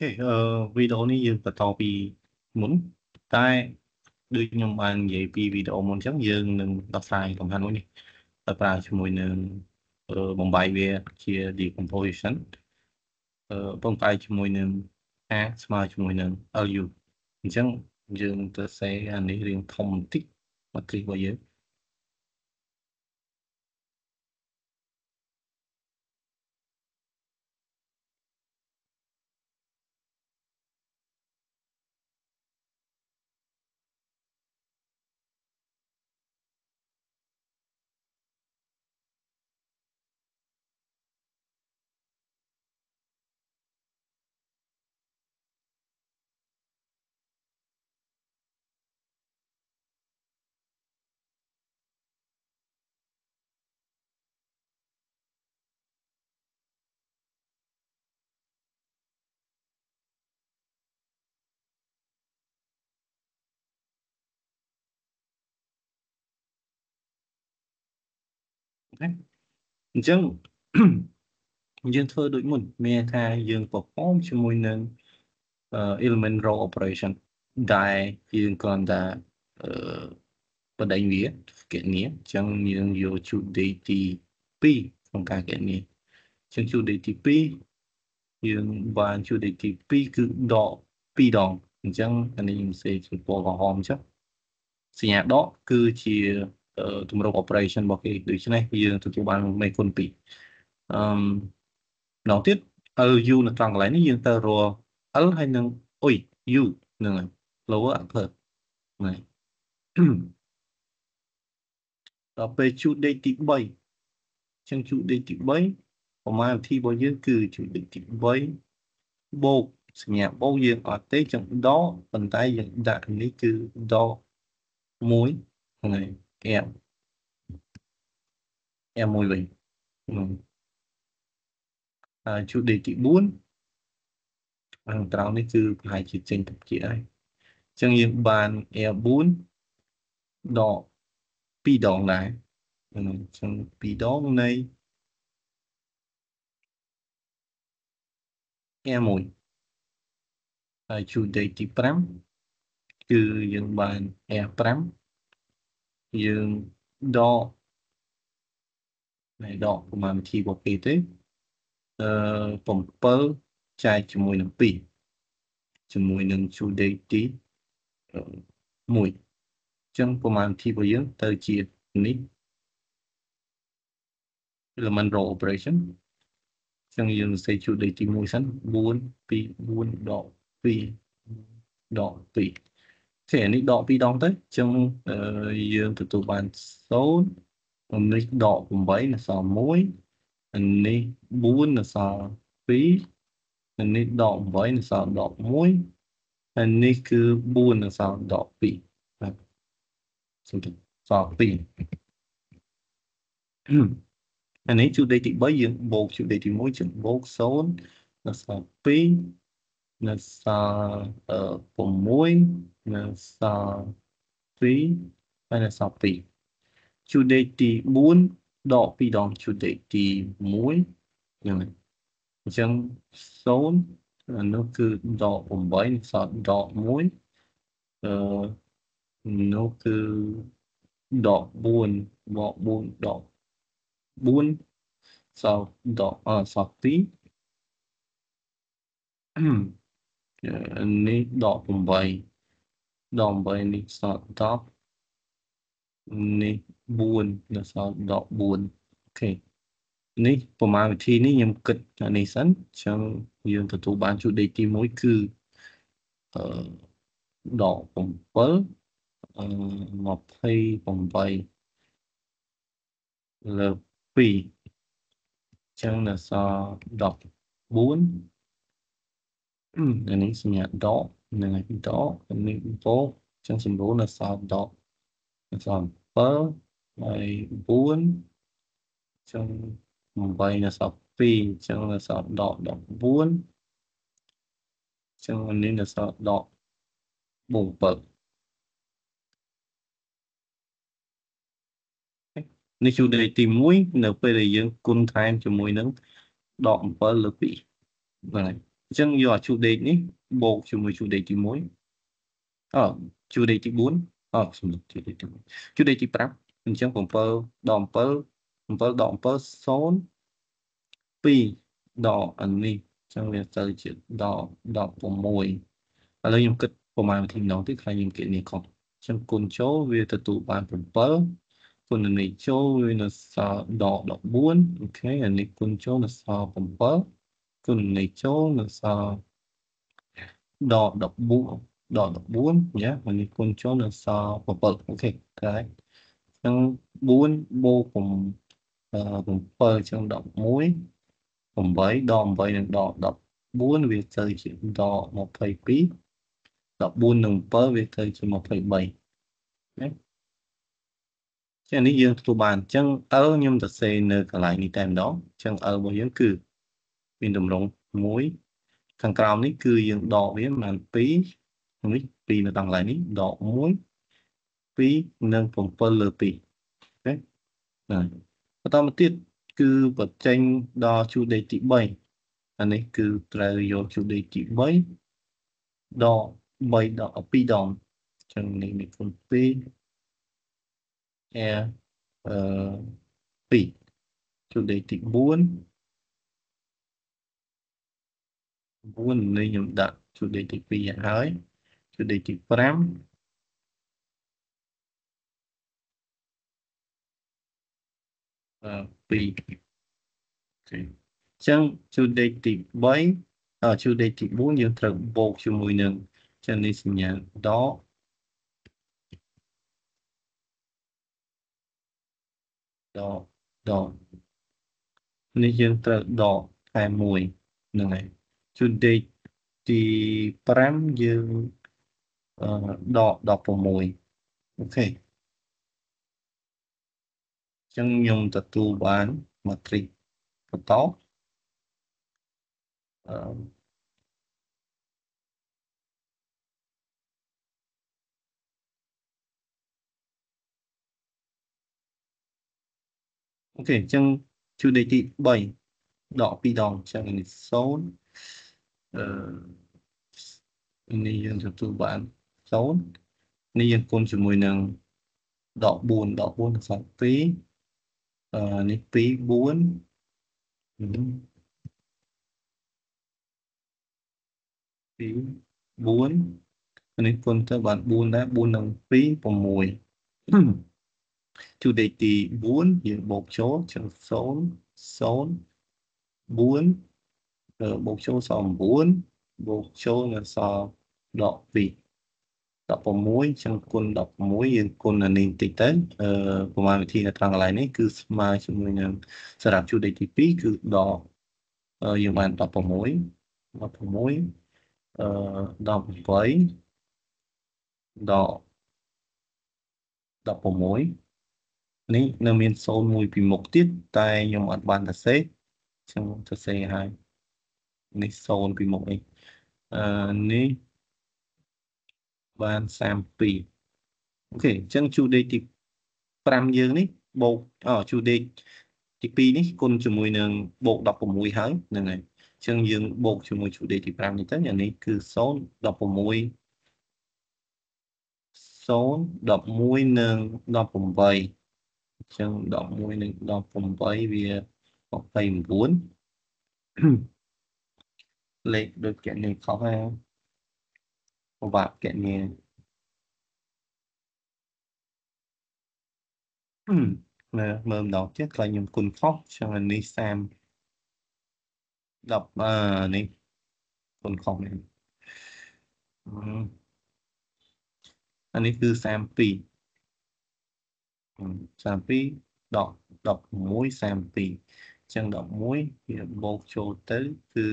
អូខេអឺវីដេអូនេះយើងបន្តពីមុនតែដូចខ្ញុំបាននិយាយពីវីដេអូមុនអញ្ចឹងយើងនឹងដោះស្រាយកំហាន់មួយនេះដោយប្រើជាមួយនឹងបំបីវាជា decomposition អឺបំបែកជាមួយនឹង a ស្មើជាមួយនឹង lu អញ្ចឹងយើងទៅសេអានេះរៀងធំបន្តិច matrix របស់យើង ណាអញ្ចឹងយើងធ្វើដូចមុនមានថាយើង perform ជាមួយនឹង element row operation ដែលយើងគ្រាន់តែអឺបដិញវាគណនាអញ្ចឹងយើងយក chude ទី2ក្នុងការគណនាអញ្ចឹង chude ទី2យើងបាន chude ទី2គឺដក2ដងអញ្ចឹងអានេះខ្ញុំសេជាពណ៌ក្រហមអញ្ចឹងសញ្ញាដកគឺជា ទម្រង់ operation របស់គេដូច្នេះយើងទទួលបានមេគុណ2អឺម្ដងទៀត LU នៅត្រង់កន្លែងនេះយើងទៅរក L ហើយនឹងអុយ U នឹង lower upper ហ្នឹងដល់ពេលជួដេកទី3អញ្ចឹងជួដេកទី3ប្រមាណវិធីរបស់យើងគឺជួដេកទី3បូកសញ្ញាបូកយើងអត់ទេចឹងដកប៉ុន្តែយើងដាក់នេះគឺដក1ហ្នឹង em em môi bình à, chủ đề trị 4ខាងក្រោមនេះគឺប្រហែលជាចេញទៅជាហើយអញ្ចឹងយើងបាន air 4ដក2ដងដែរអញ្ចឹង2ដងនៃ air 1ហើយជួដេកទី5គឺយើងបាន air 5 យើងដកណែដកប្រមាណវិធីរបស់គេទេអឺ7ចែកជាមួយនឹង2ជាមួយនឹង two day t 1អញ្ចឹងប្រមាណវិធីរបស់យើងទៅជានេះ element row operation អញ្ចឹងយើងសរសេរ two day t 1សិន4 2 4 ដក2ដក2ចេះនេះដក2ដងទៅអញ្ចឹងយើងទទួលបាន0នេះដក8នៅសល់1នេះ4នៅសល់2នេះដក8នៅសល់ដក1ហើយនេះគឺ4នៅសល់ដក2បាទសុំទៅសល់2អានេះជួដេកទី3យើងបូកជួដេកទី1ចឹងបូក0នៅសល់2 នៅសល់6នៅសល់2ហើយនៅសល់2ជួដេកទី4ដក2ដងជួដេកទី1ហ្នឹងអញ្ចឹង0នោះគឺដក8សល់ដក1អឺនោះគឺដក4បក4ដក4សល់ដកអសល់2 នេះដក8ដក8នេះសល់10នេះ4នៅសល់ដក4អូខេនេះប្រមាណវិធីនេះខ្ញុំគិតនេះសិនចឹងយើងទទួលបានជួដេកទី1គឺអឺដក7អឺ28លើ2ចឹងនៅសល់14 អានេះសញ្ញាដកនឹងឲ្យដកនេះបូកចឹងសម្រួលនៅសល់ដកនៅសល់7ហើយ4ចឹង8នៅសល់2ចឹងនៅសល់ដក14ចឹងនេះនៅសល់ដក7នេះជួដេកទី1នៅពេលដែលយើងគុណថែមជាមួយនឹងដក7លើ2បាទ អញ្ចឹងយកអាជួរដេកនេះបូកជាមួយជួរដេកទី1អជួរដេកទី4អសំជួរដេកទី1ជួរដេកទី5អញ្ចឹង7ដក7 7ដក7 0 2ដកអានេះអញ្ចឹងវាទៅជាដកដក6ឥឡូវខ្ញុំគិតប្រមាណវិធីម្ដងទៀតខ្លាចខ្ញុំគិតនេះខុសអញ្ចឹងគុណចូលវាទទួលបាន7គុណនេះចូលវានៅសល់ដក14អូខេអានេះគុណចូលនៅសល់7 គុណនៃចូលនៅសល់ដក14ដក14យ៉ានេះគុណចូលនៅសល់7អូខេតែអញ្ចឹង4បូក7អញ្ចឹង11 8ដក8និងដក14វាទៅជាដក22 14និង7វាទៅជា23ណាចឹងនេះយើងទទួលបានអញ្ចឹងអើខ្ញុំសរសេរនៅកន្លែងនេះតែម្ដងអញ្ចឹងអើរបស់យើងគឺ មានតម្រង1ខាងក្រោមនេះគឺយើងដកវាបាន2នេះ2នៅដល់កន្លែងនេះដក1 2និង7លើ2អូខេណាបន្តមកទៀតគឺបញ្ចេញដល់ជួរដេកទី3អានេះគឺត្រូវយកជួរដេកទី3ដក3ដក2ដងអញ្ចឹងនេះនេះគុណ2 air អឺ2ជួរដេកទី4 9នេះខ្ញុំដាក់ជួរដេកទី2ហើយជួរដេកទី5អឺ2អូខេអញ្ចឹងជួរដេកទី3អឺជួរដេកទី4យើងត្រូវបូកជាមួយនឹងចឹងនេះសញ្ញាដកដកដកនេះយើងត្រូវដកតែមួយហ្នឹងហើយ ជួនដេកទី5យើងដក16អូខេចឹងខ្ញុំទទួលបាន matrix បន្តអឺអូខេអញ្ចឹងជួដេកទី3ដក2ដងអញ្ចឹងនេះ0អឺ នេះយើងទទួលបាន0នេះយើងគុណជាមួយនឹងដក4ដក4ទៅសល់2អឺនេះ2 4ពី4នេះគុណទៅបាន4ដែរ4នឹង2 6ជួដេកទី4យើងបូកចូលចឹង0 0 4 បូកចូលសល់9បូកចូលនៅសល់ដក2 16ចឹងគុណ16យើងគុណអានេះបន្តិចទៅអឺប្រមាណវិធីនៅត្រង់កន្លែងនេះគឺស្មើជាមួយនឹងសម្រាប់ជួដេកទី2គឺដកយើងបាន16 16អឺ18ដក16នេះនៅមាន0មួយពីមុខទៀតតែខ្ញុំអត់បានសរសេរខ្ញុំសរសេរហើយ នេះ0ពីមុខនេះអឺនេះបាន32អូខេអញ្ចឹងជួដេកទី5យើងនេះបូកអជួដេកទី2នេះគុណជាមួយនឹងបូក16ហើយហ្នឹងហើយអញ្ចឹងយើងបូកជាមួយជួដេកទី5នេះទៅអានេះគឺ0 16 0 11និង18ចឹង11និង18វា29 លេខដូចកញ្ញាខុសហើយពិបាកកញ្ញាមើលមើលម្ដងទៀតខ្លាចខ្ញុំគុណខុសចឹងនេះ30 10អឺនេះគុណខុសនេះអានេះគឺ32 32ដក16 32អញ្ចឹង11វាបូកចូលទៅគឺ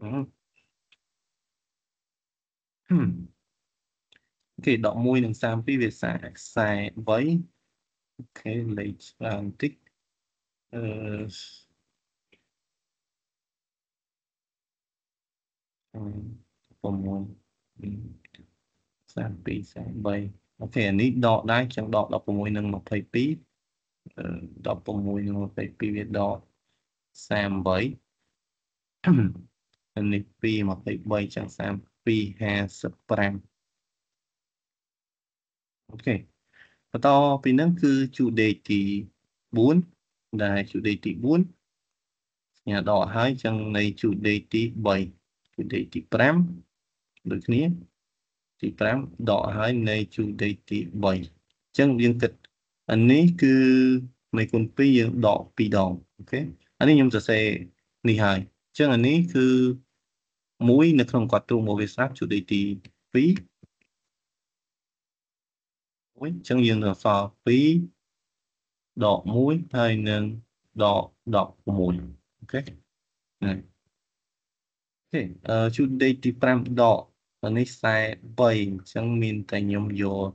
អូខេ11និង32វា43អូខេលេខច្រើនតិចអឺ6 32 43អូខេអានេះដកដែរចឹងដក16និង22 16និង22វាដក38 នេះ223ចឹង3255អូខេបន្តពីហ្នឹងគឺជួដេកទី4ដែលជួដេកទី4សញ្ញាដកហើយចឹងនៃជួដេកទី3ជួដេកទី5ដូចគ្នាទី5ដកហើយនៃជួដេកទី3ចឹងយើងគិតអានេះគឺនៃគុណ2យើងដក2ដងអូខេអានេះខ្ញុំសរសេរនេះហើយអញ្ចឹងអានេះគឺ1នៅក្នុងកត់ទូមកវាស្រាប់ជួដេកទី2មួយអញ្ចឹងយើងនឹងសល់2ដក1ហើយនឹងដក16អូខេហ្នឹងអូខេអឺជួដេកទី5ដកនេះ43អញ្ចឹងមានតែខ្ញុំយក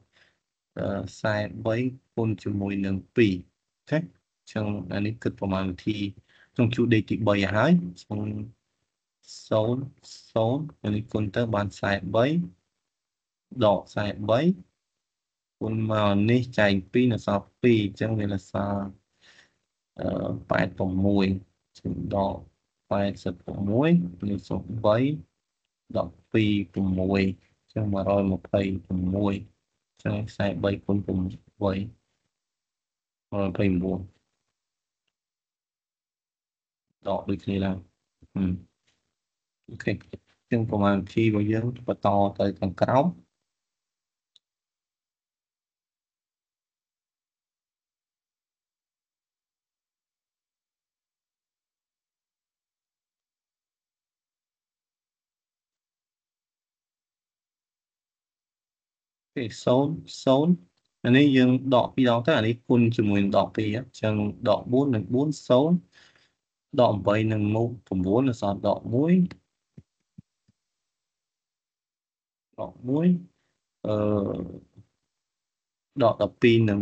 43គុណជាមួយនឹង2អូខេអញ្ចឹងអានេះគិតប្រមាណវិធី ក្នុងជួដេកទី3ហើយអញ្ចឹង0 0អានេះគុណទៅបាន43ដក43គុណមកនេះចែក2នៅសល់2អញ្ចឹងវានៅសល់អឺ86ចឹងដក86នេះសុំ3ដក2 6ចឹង126ចឹង43គុណ8 129 ដកដូចគ្នាឡើងអូខេចឹងប្រហែលវិធីរបស់យើងបន្តទៅខាងក្រោមទេ0 0អានេះយើងដក2ដងទៅអានេះគុណជាមួយនឹងដក2អញ្ចឹងដក4និង4 0 ដក8និងមក9នៅសល់ដក1ដក1អឺដក12និង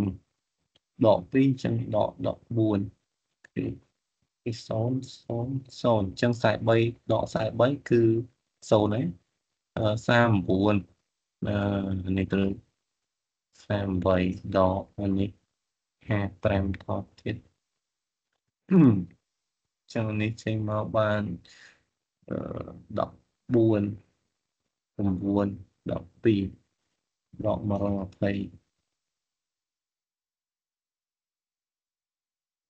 ដក2អញ្ចឹងដក14គឺគឺ0 0 0អញ្ចឹង43ដក43គឺ0ហ្នឹង39នេះត្រូវ38ដកនេះ55ថតទៀត ចឹងនេះចេញមកបាន14 9 12ដក120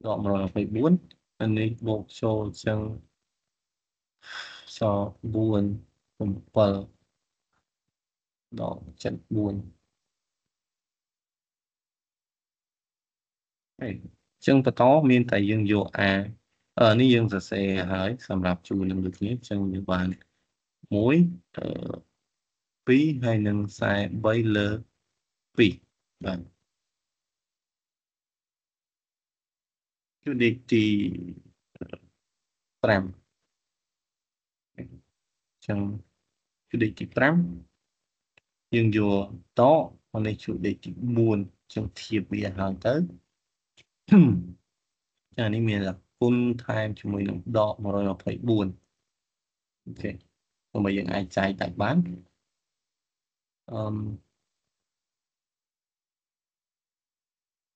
ដក124អានេះបូកចូលចឹងស4 7ដល់74ហើយអញ្ចឹងបន្តមានតែយើងយក A អឺ នេះយើងសរសេរហើយសម្រាប់ជួរនឹងដូចគ្នាអញ្ចឹងយើងបាន1អឺ2ហើយនឹង43លើ2បាទជួរទី5អញ្ចឹងជួរទី5យើងយកតនេះជួយដេកទី4ចឹងធៀបវាហើយទៅចានេះមាន គុណថែមជាមួយនឹងដក124អូខេដើម្បីយើងអាចចែកដាច់បានអឺ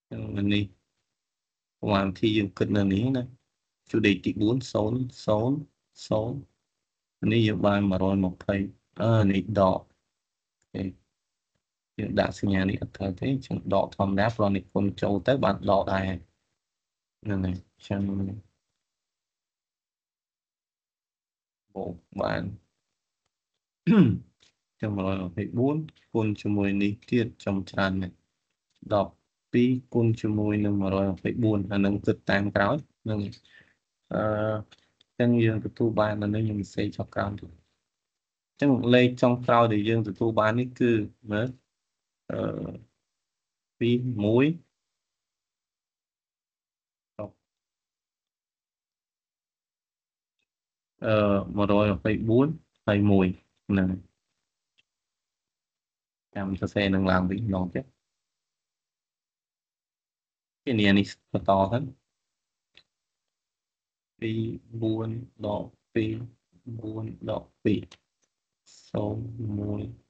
ចឹងនេះប្រហែលវិធីយើងគិតនៅនេះណាជួយដេកទី4 0 0 0នេះយើងបាន120អឺនេះដកយើងដាក់សញ្ញានេះអត់ត្រូវទេចឹងដកធម្មតាព្រោះនេះគុណចូលទៅបានដកដែរ ហ្នឹងហើយចឹងបូកបានចឹង124គុណជាមួយនេះទៀតចំច្រើនណាស់12គុណជាមួយនឹង124អានឹងគិតតាមក្រោយហ្នឹងអឺចឹងយើងទទួលបាននៅនេះខ្ញុំសេចុះក្រោមទៀតចឹងលេខចុងក្រោយដែលយើងទទួលបាននេះគឺមើលអឺពី1 124ហើយ1ហ្នឹងចាំសរសេរនឹងឡើងវិញម្ដងទៀតពីនេះនេះបន្តទៅពី4ដល់2 4ដល់2 0 1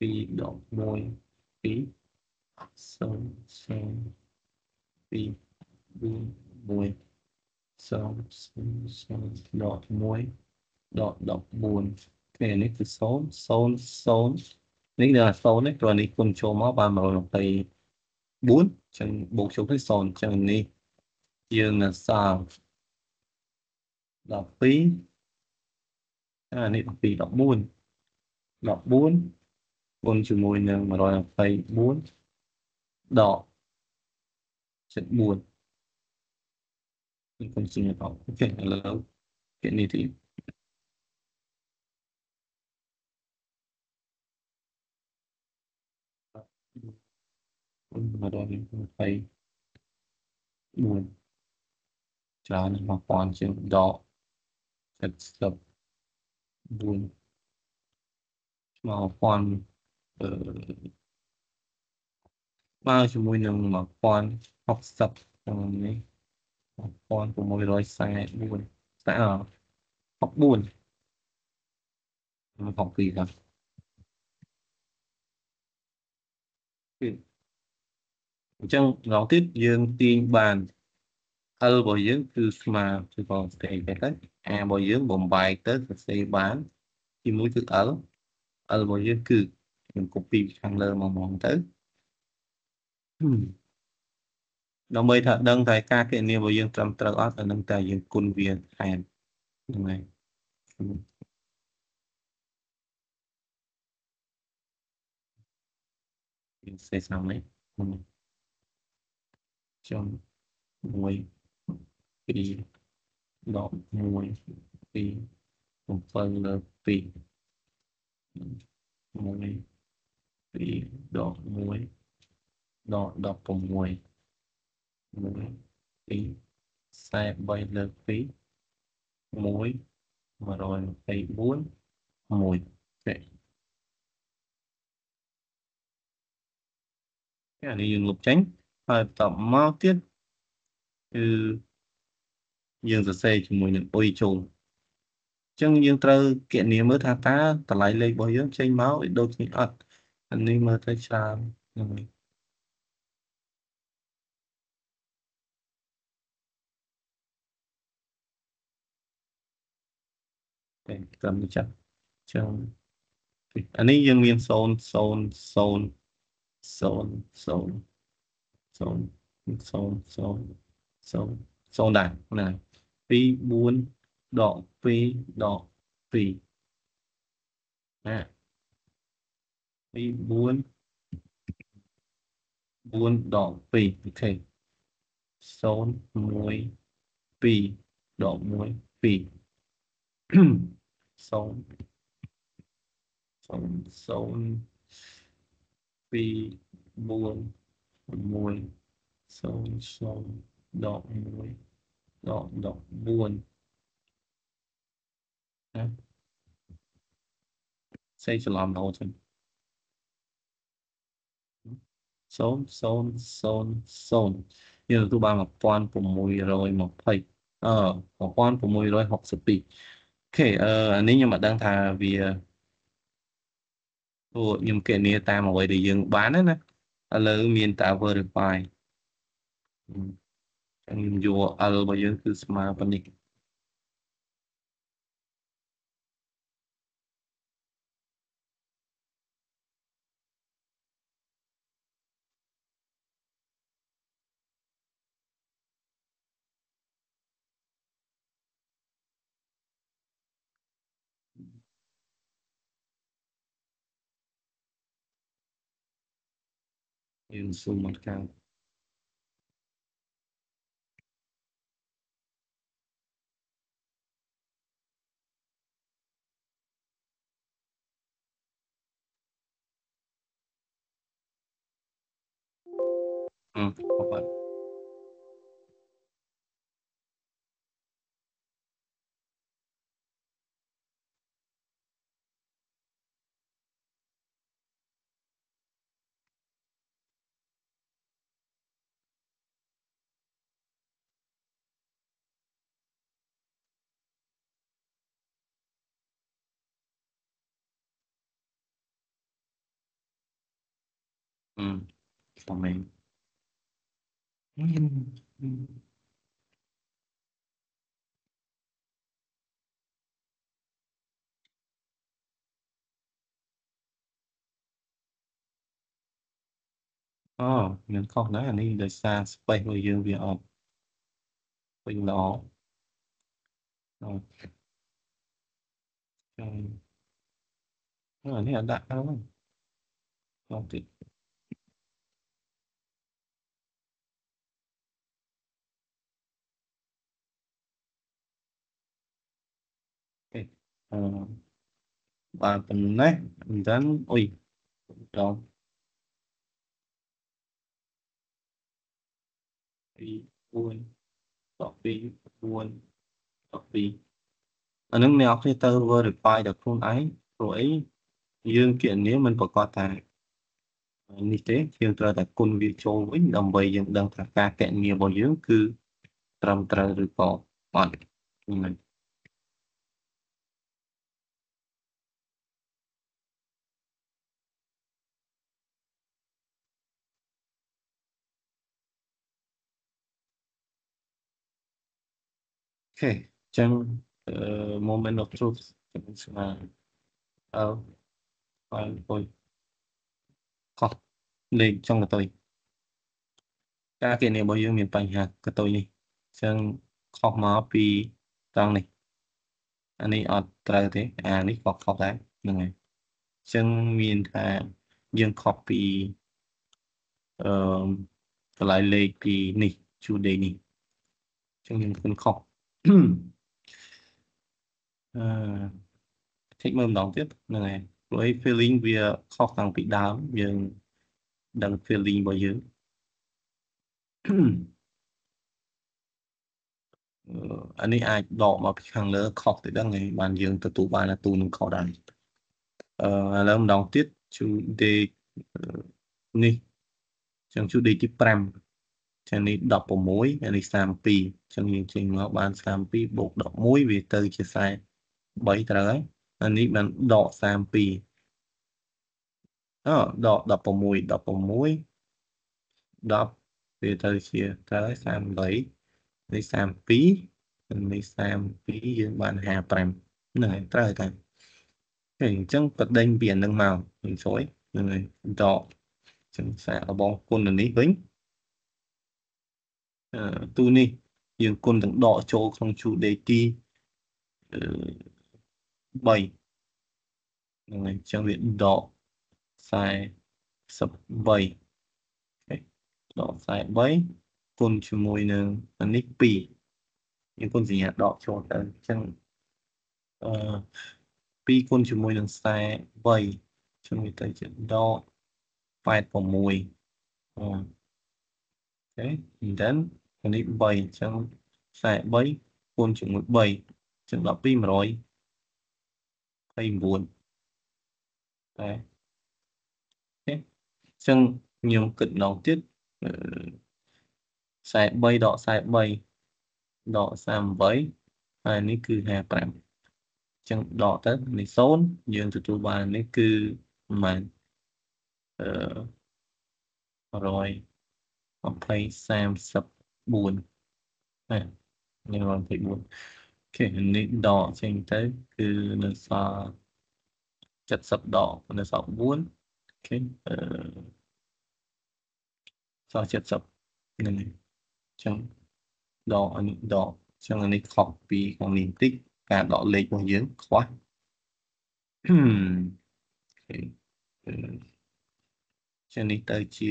2ដក1 2 0 0 2 4 1 0 0 0ដក1ដក14គេនេះគឺ0 0 0នេះគឺ0នេះព្រោះនេះគុណចូលមកបាន124អញ្ចឹងបូកចូលទៅ0អញ្ចឹងនេះយើងនៅសល់12អានេះ12 14 14គុណជាមួយនឹង124ដក74 គុណជាមួយដល់អូខេឥឡូវគេនេះទី124ច្រើន1000ជាងដក74ស្មើ1000អឺមកជាមួយនឹង1060ក្នុងនេះ 1644ស្អា64 62ครับអញ្ចឹងម្ដងទៀតយើងទាញបាន L របស់យើងគឺស្មើគឺបងស្ទេទៅ A របស់យើងបំបែកទៅសរសេរបានជាមួយគឺ L L របស់យើងគឺខ្ញុំ copy ខាងលើមកហ្មងទៅ ដើម្បីថាដឹងតែការគណនារបស់យើងត្រឹមត្រូវអត់អានឹងតែយើងគុណវាថែមហ្នឹងហើយយើងសេស្នាមនេះចំ1 2ដក1 2 7លើ2 1 2ដក1ដក16 1 2 43លើក2 1 124 1ទេអានេះយើងលុបចេញហើយបន្តមកទៀតគឺយើងសរសេរជាមួយនឹងអុយចូលអញ្ចឹងយើងត្រូវគណនាមើលថាតើតម្លៃលេខរបស់យើងចេញមកដូចគ្នាអត់អានេះមើលទៅច្រើនហ្នឹង តែត្រឹមនេះចាស់ចឹងអានេះយើងមាន0 0 0 0 0 0 0 0 0 0ដែរណា2 4ដក2ដក2ណា2 4 4ដក2អូខេ0 1 2ដក1 2 សូមសូមសូមពី4 6សូមសូមដក1ដកដក4ណាសេច្រឡំរហូតចឹងសូមសូមសូមសូមយើងទទួលបាន1620អឺ1662 ខេអឺអានេះខ្ញុំអត់ដឹងថាវាព្រោះខ្ញុំគណនាតាមអ្វីដែលយើងបានណាឥឡូវមានតែ verify អញ្ចឹងខ្ញុំយក L របស់យើងគឺស្មើប៉ុណ្នេះ យើង ừ. của mình Oh, những câu nói là đi the xa, space where you will on. Bình đó. Rồi. Rồi. Nó là đã đúng không? Không thì អានេះអត់ដាក់ទៅហ្នឹងមកទៀតអូអឺបានប៉ុណ្ណេះអញ្ចឹងអុយដល់ពី4 12 4 12អានឹងអ្នកគ្នាទៅ verify ដល់ខ្លួនឯងព្រោះអីយើងគណនាមិនប្រកាសថានេះទេយើងត្រូវតែគុណវាចូលវិញដើម្បីយើងដឹងថាការកណនារបស់យើងគឺត្រឹមត្រូវឬក៏អត់ហ្នឹង ខេចឹង moment of truth ចឹងស្មើអើហើយពុយខុសលេខចុងកតុយការគណនារបស់យើងមានបញ្ហាកតុយនេះចឹងខុសមកពីត្រង់នេះអានេះអត់ត្រូវទេអានេះក៏ខុសដែរហ្នឹងហើយចឹងមានថាយើងខុសពីអឺកន្លែងលេខពីនេះជួដេនេះចឹងយើងគិតខុស អឺ check មើលម្ដងទៀតហ្នឹងហើយព្រោះឯ feeling វាខុសតាំងពីដើមយើងដឹង feeling របស់យើងអានេះអាចដកមកពីខាងលើខុសទៅដឹងហើយបានយើងទទួលបានទូនឹងខុសដែរអឺឥឡូវម្ដងទៀតជួដេកនេះចឹងជួដេកទី5 ចឹងនេះ16អានេះ32ចឹងយើងចេញមកបាន32បូក11វាទៅជា43ត្រូវហើយអានេះបានដក32អូដក16 16 10វាទៅជាត្រូវហើយ38នេះ32នេះ32យើងបាន55ហ្នឹងហើយត្រូវតែអញ្ចឹងបដិញពីអានឹងមកខ្ញុំស្រួយហ្នឹងហើយដកចឹងសាករបស់គុណនេះវិញអឺ ទូនេះ យើងគុណទាំងដកចូលក្នុងជួរដេទី3ហ្នឹងហើយអញ្ចឹងវាដក43ដក43គុណជាមួយនឹងអានេះ2យើងគុណសញ្ញាដកចូលទៅអញ្ចឹងអឺ2គុណជាមួយនឹង43ចឹងវាទៅជាដក86អូ ខេ and then អានេះ3អញ្ចឹង43គុណជាមួយ3អញ្ចឹង12 100 29តែអូខេអញ្ចឹងខ្ញុំគិតម្ដងទៀត43ដក43ដក38ហើយនេះគឺ55អញ្ចឹងដកទៅនេះ0យើងទទួលបាននេះគឺប្រហែលអឺ100 20 34ណានេះ24អូខេនេះដកចេញទៅគឺនៅសល់70ដកនៅសល់4អូខេអឺសល់70ហ្នឹងហើយអញ្ចឹងដកអានេះដកអញ្ចឹងអានេះខុសពីខាងនេះបន្តិចការដកលេខរបស់យើងខ្វះអូខេចឹងនេះទៅជា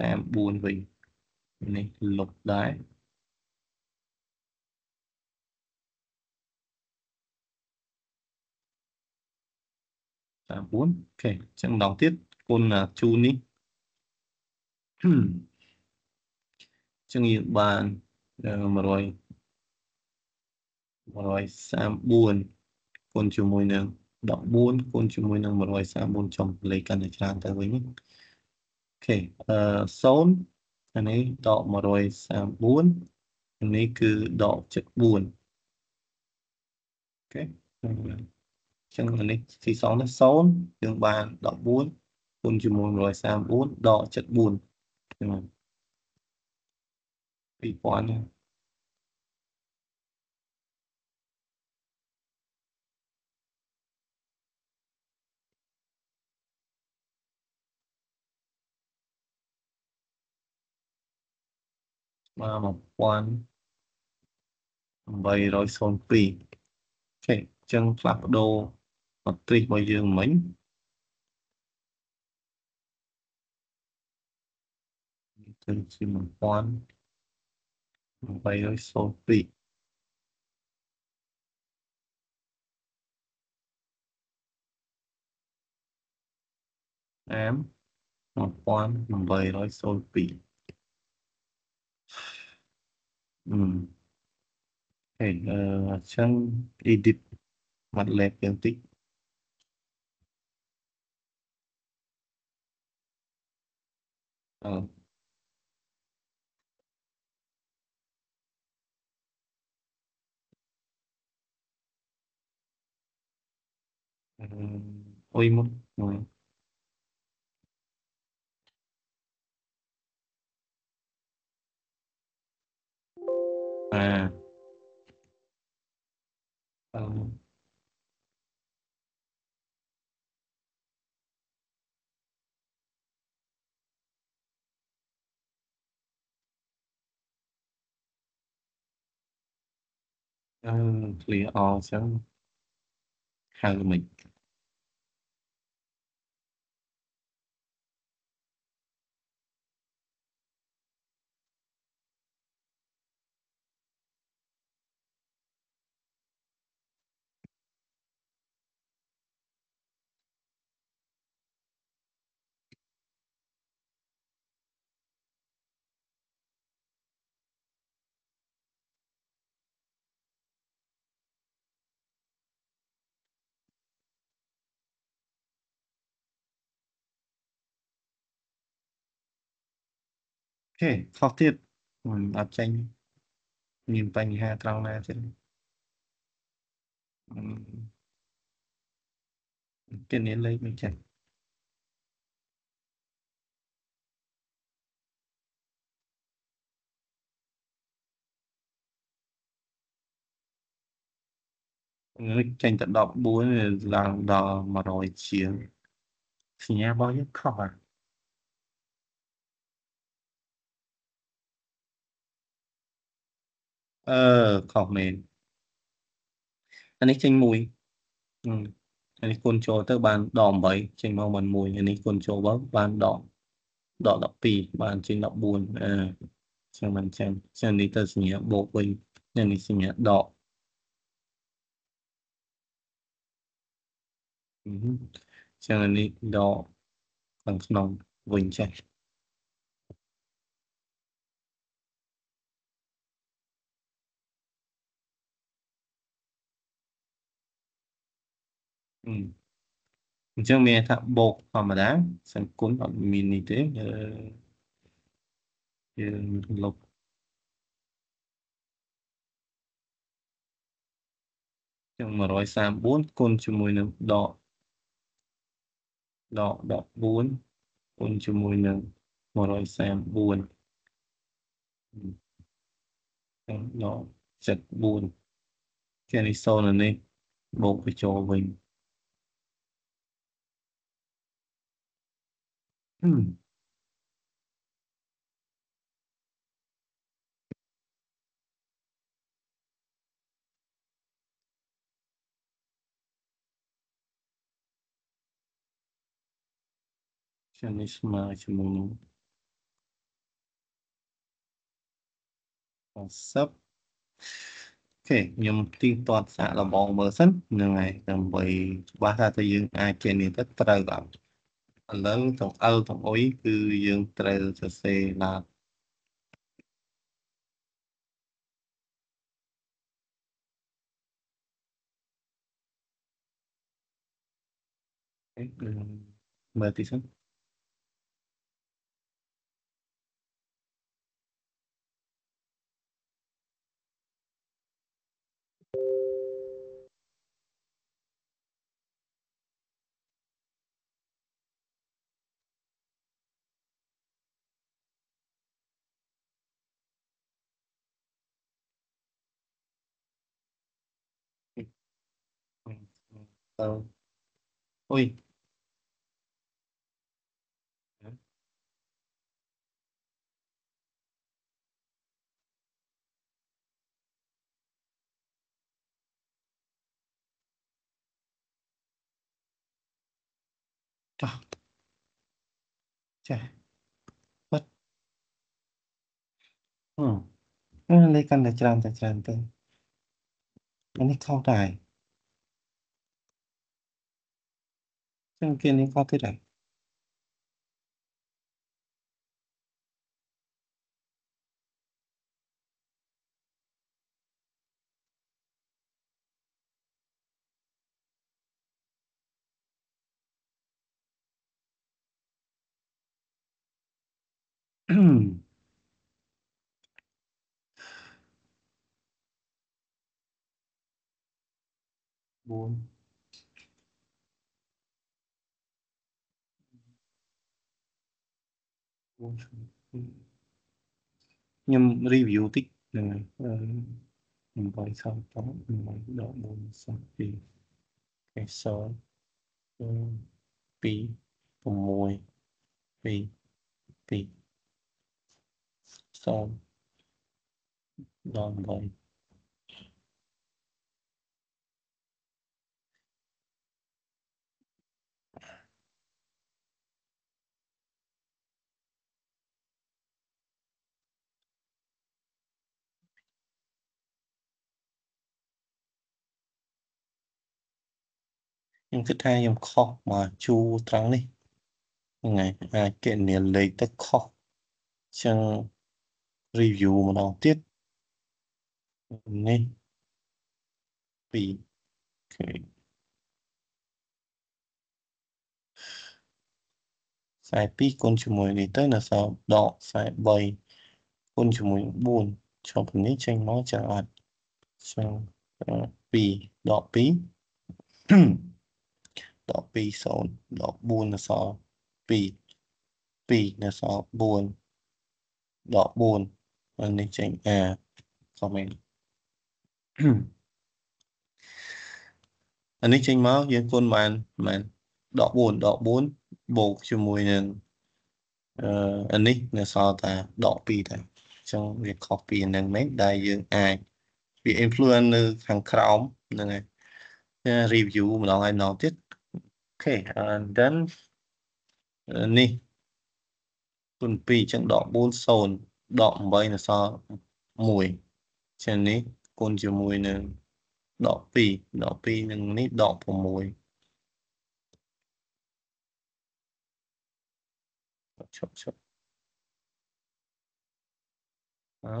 34វិញនេះលុបដែរ39អូខេអញ្ចឹងម្ដងទៀតគុណជូននេះអញ្ចឹងយើងបាន100 134គុណជាមួយនឹង14គុណជាមួយនឹង134ចំលេខកាន់តែច្រើនទៅវិញអូ ខេអឺ0អានេះដក134អានេះគឺដក74អូខេចឹងនេះទី2នេះ0យើងបាន14គុណជាមួយ134ដក74ចឹង2000 បាទ1802អូខេអញ្ចឹងផ្លាស់ប្ដូរម៉ាទ្រីសរបស់យើងមិញទៅជា1802អាម1802 អឺហេអញ្ចឹង edit MATLAB យ៉ាងតិចអឺអុយ មកអាអឺអឺ clear all អញ្ហៅមិនអូខេខុសទៀតអត់ចេញមានបញ្ហាត្រង់ណាទៀតគេនេះលេខមិនចេះចេញទៅ14ឡើងដល់100ជាងសញ្ញារបស់យើងខុស អាអឺខុសមែនអានេះចេញមួយអានេះគុណចូលទៅបានដក8ចេញមកបាន1អានេះគុណចូលមកបានដកដក12បានចេញ14អឺចឹងមិនចឹងចឹងនេះទៅសញ្ញាបូកវិញនេះសញ្ញាដកចឹងនេះដកខាងក្នុងវិញចេះ អញ្ចឹងមានថាបូកធម្មតាសង្គុណអត់មាននេះទេយើងលុបចឹង134គុណជាមួយនឹងដកដក14គុណជាមួយនឹង134ចឹងដក74គេនេះសូននេះបូកបញ្ចូលវិញ Hmm. Chinese management concept អូខេខ្ញុំទីទាត់សាកល្បងមើលសិនហ្នឹងហើយដើម្បីច្បាស់ថាតើយើងអាចចេញនេះទៅត្រូវអត់ ឥឡូវទាំង L ទាំង I គឺយើងត្រូវសរសេរឡើងមើលទីសិន sao ui trời trời mất ừ lấy căn là tràn là tràn tên อันนี้เข้าได้ sinh viên đến có thế đấy. bốn nhưng review tích này ờ, mình gọi xong đó, mình gọi độ bốn xong thì cái số pi cùng mùi pi pi xong đó vậy ខ្ញុំគិតថាខ្ញុំខុសមកជួរត្រង់នេះហ្នឹងហើយអាចគណនាលេខទៅខុសចឹង review ម្ដងទៀតនេះ2អូខេខ្សែ2គុណជាមួយនេះទៅនៅសល់ដកខ្សែ3គុណជាមួយ4ចុះពីនេះចេញមកចាអត់ចឹង2ដក2 ដក2 0ដក4នៅសល់2 2នៅសល់4ដក4ហើយនេះចេញ a comment អានេះចេញមកយើងគុណបានបានដក4ដក4បូកជាមួយនឹងអឺអានេះនៅសល់តែដក2តែអញ្ចឹងវាខុសពីនឹងមែនដែលយើងអាចវា influence នៅខាងក្រោមហ្នឹងហើយ review ម្ដងហើយម្ដងទៀត Okay and then នេះគុណ2ចឹងដក4 0ដក8នៅសល់1ចឹងនេះគុណជាមួយនឹងដក2ដក2នឹងនេះដក6ឈប់ឈប់អើ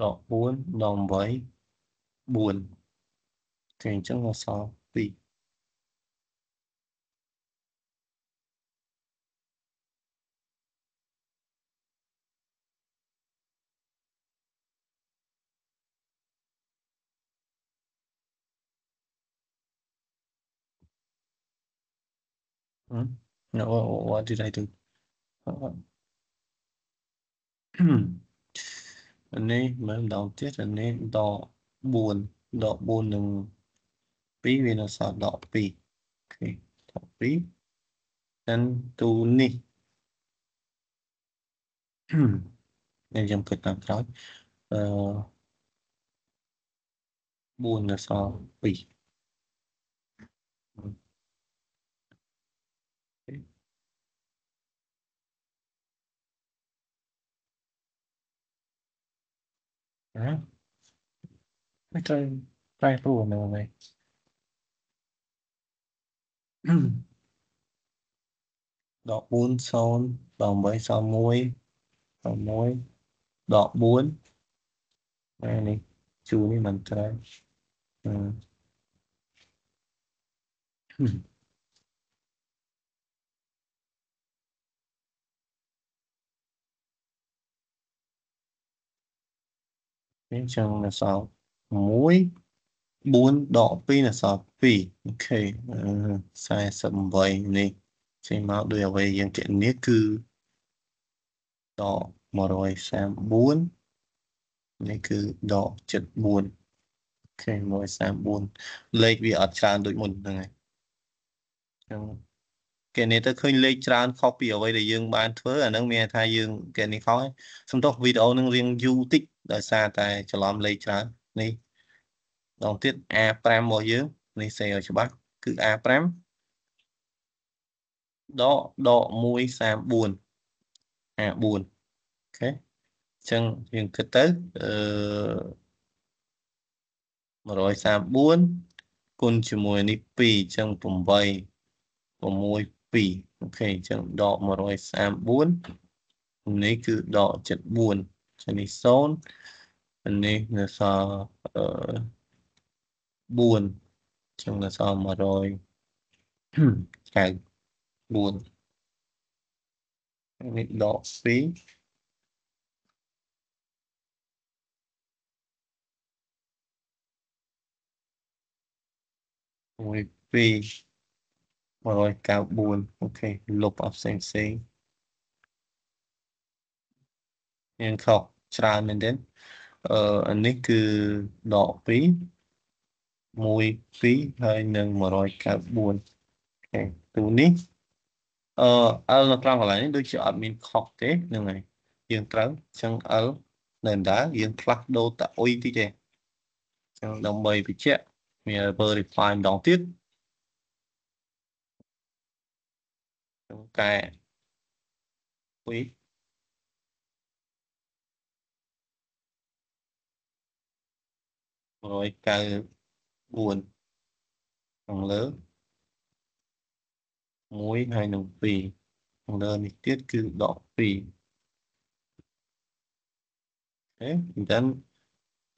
ដក4ដក8 4គេអញ្ចឹងអក្សរ2嗯，no, what did I do? នេះមើលម្ដងទៀតអានេះដក 4ដក4នឹង2វានៅសល់ដក2អូខេដក 2then ទូនេះនេះខ្ញុំគិតតាមក្រោយអឺ4នៅសល់2ណា ไม่ត្រូវប្រែប្រួលនៅហ្នឹងដក4 0ដក8 0 1 1ដក4ហើយនេះជូនេះមិនត្រូវអឺ អញ្ចឹងនៅសល់1 4ដក2នៅសល់2អូខេ48នេះចេញមកដោយអ្វីយើងគណនាគឺដក134នេះគឺដក74អូខេ134លេខវាអត់ច្រើនដូចមុនហ្នឹងហើយចឹងគេនេះទៅឃើញលេខច្រើនខុសពីអ្វីដែលយើងបានធ្វើអាហ្នឹងមានថាយើងគេនេះខុសហើយសំទោសវីដេអូនឹងរៀងយូរតិចដោយសារតែច្រឡំលេខច្រើន នេះដងទៀត A5 របស់យើងនេះសេឲ្យច្បាស់គឺ A5 ដកដក134 A4 អូខេអញ្ចឹងយើងគិតទៅអឺ134គុណជាមួយនេះ2អញ្ចឹង8 6 2អូខេអញ្ចឹងដក134នេះគឺដក74ចឹងនេះ0 នេះនៅសល់អឺ4ចឹងនៅសល់100 94នេះដក2មួយពីរ194អូខេលុបអស់ផ្សេងផ្សេងមានខុសច្រើនមែនទេ អឺអានេះគឺដក2 1 2ហើយនឹង194អូខេទូនេះអឺ L នៅត្រង់កន្លែងនេះដូចជាអត់មានខុសទេហ្នឹងហើយយើងត្រូវអញ្ចឹង L នៅដើយើងផ្លាស់ដូរតាអុយតិចទេអញ្ចឹងដើម្បីបញ្ជាក់មាន verify ម្ដងទៀតខ្ញុំកែអុយ 194ខាងលើ1ហើយនឹង2ខាងលើនេះទៀតគឺដក2អូខេអញ្ចឹង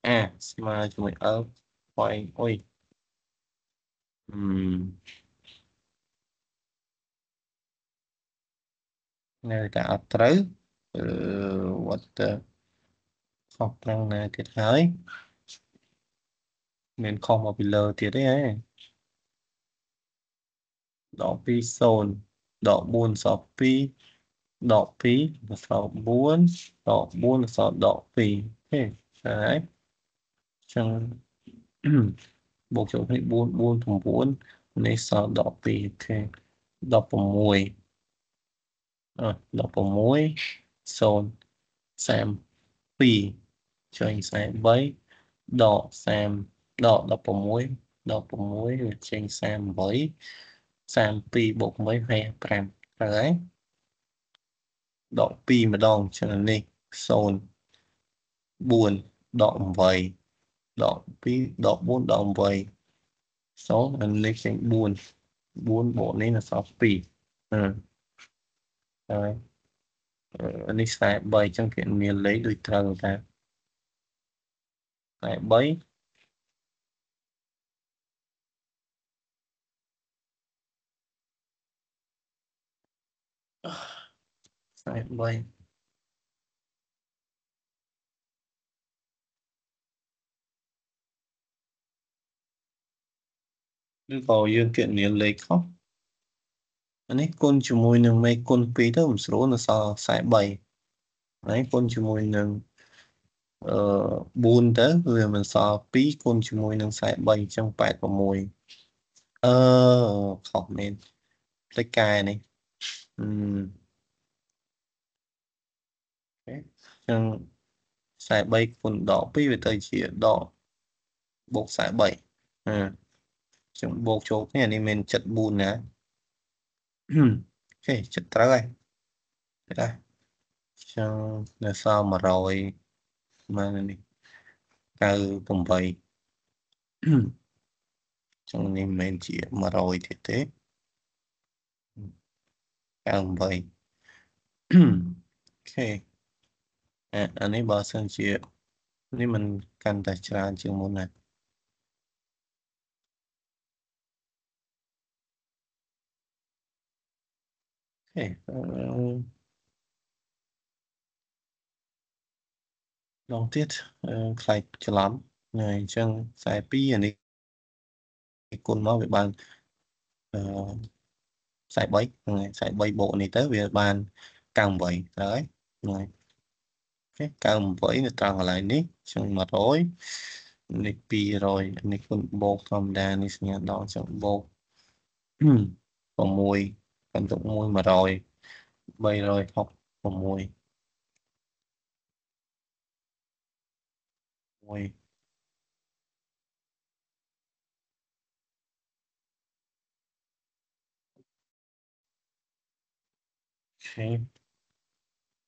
a ស្មើជាមួយ l ហើយអុយអឺនៅតែអត់ត្រូវអឺ what the ខុសត្រង់ណាទៀតហើយ មានខុសមកពីលើទៀតទេហ៎ដក2 0ដក4សល់2ដក2សល់4ដក4សល់ដក2ទេហើយចឹងបូកចូលគ្នា4 4 9នេះសល់ដក2អូខេ16អឺ16 0 32ចុញ43ដក30 ដក16ដក6វាចេញ38 32បូក8 25ត្រូវហើយដក2ម្ដងចឹងនេះ0 4ដក8ដក2ដក4ដក8 0អានេះចេញ4 4បូកនេះនៅសល់2អឺហើយអានេះ43អញ្ចឹងគេមានលេខដូចត្រូវតា 4343ឬក៏យើងគណនាលេខខុសអានេះគុណជាមួយនឹងមេគុណ2ទៅមិនស្រួលនៅសល់43ហើយគុណជាមួយនឹងអឺ4ទៅវាមិនសល់2គុណជាមួយនឹង43អញ្ចឹង86អឺខុសមែនផ្លេចកែនេះអឺអញ្ចឹង43គុណដក2វាទៅជាដកបូក43អឺអញ្ចឹងបូកចូលគ្នានេះមាន74ណាអូខេចិត្តត្រូវហើយដែរអញ្ចឹងនៅសល់100ម៉ាននេះ98អញ្ចឹងនេះមិនមែនជា100ទៀតទេ98អូខេ អានេះបើសិនជានេះมันកាន់តែច្រើនជាងមុនណាហេដងទៀតខ្លាចច្រឡំហើយអញ្ចឹង42អានេះគុណមកវាបានអឺ43ហ្នឹងហើយ43បូកនេះទៅវាបាន98ហើយហ្នឹងខេ 98នៅត្រង់កន្លែងនេះចឹង100នេះ200នេះគុណបូកធម្មតានេះសញ្ញាដកចឹងបូក6បន្ទុក1 100 366 1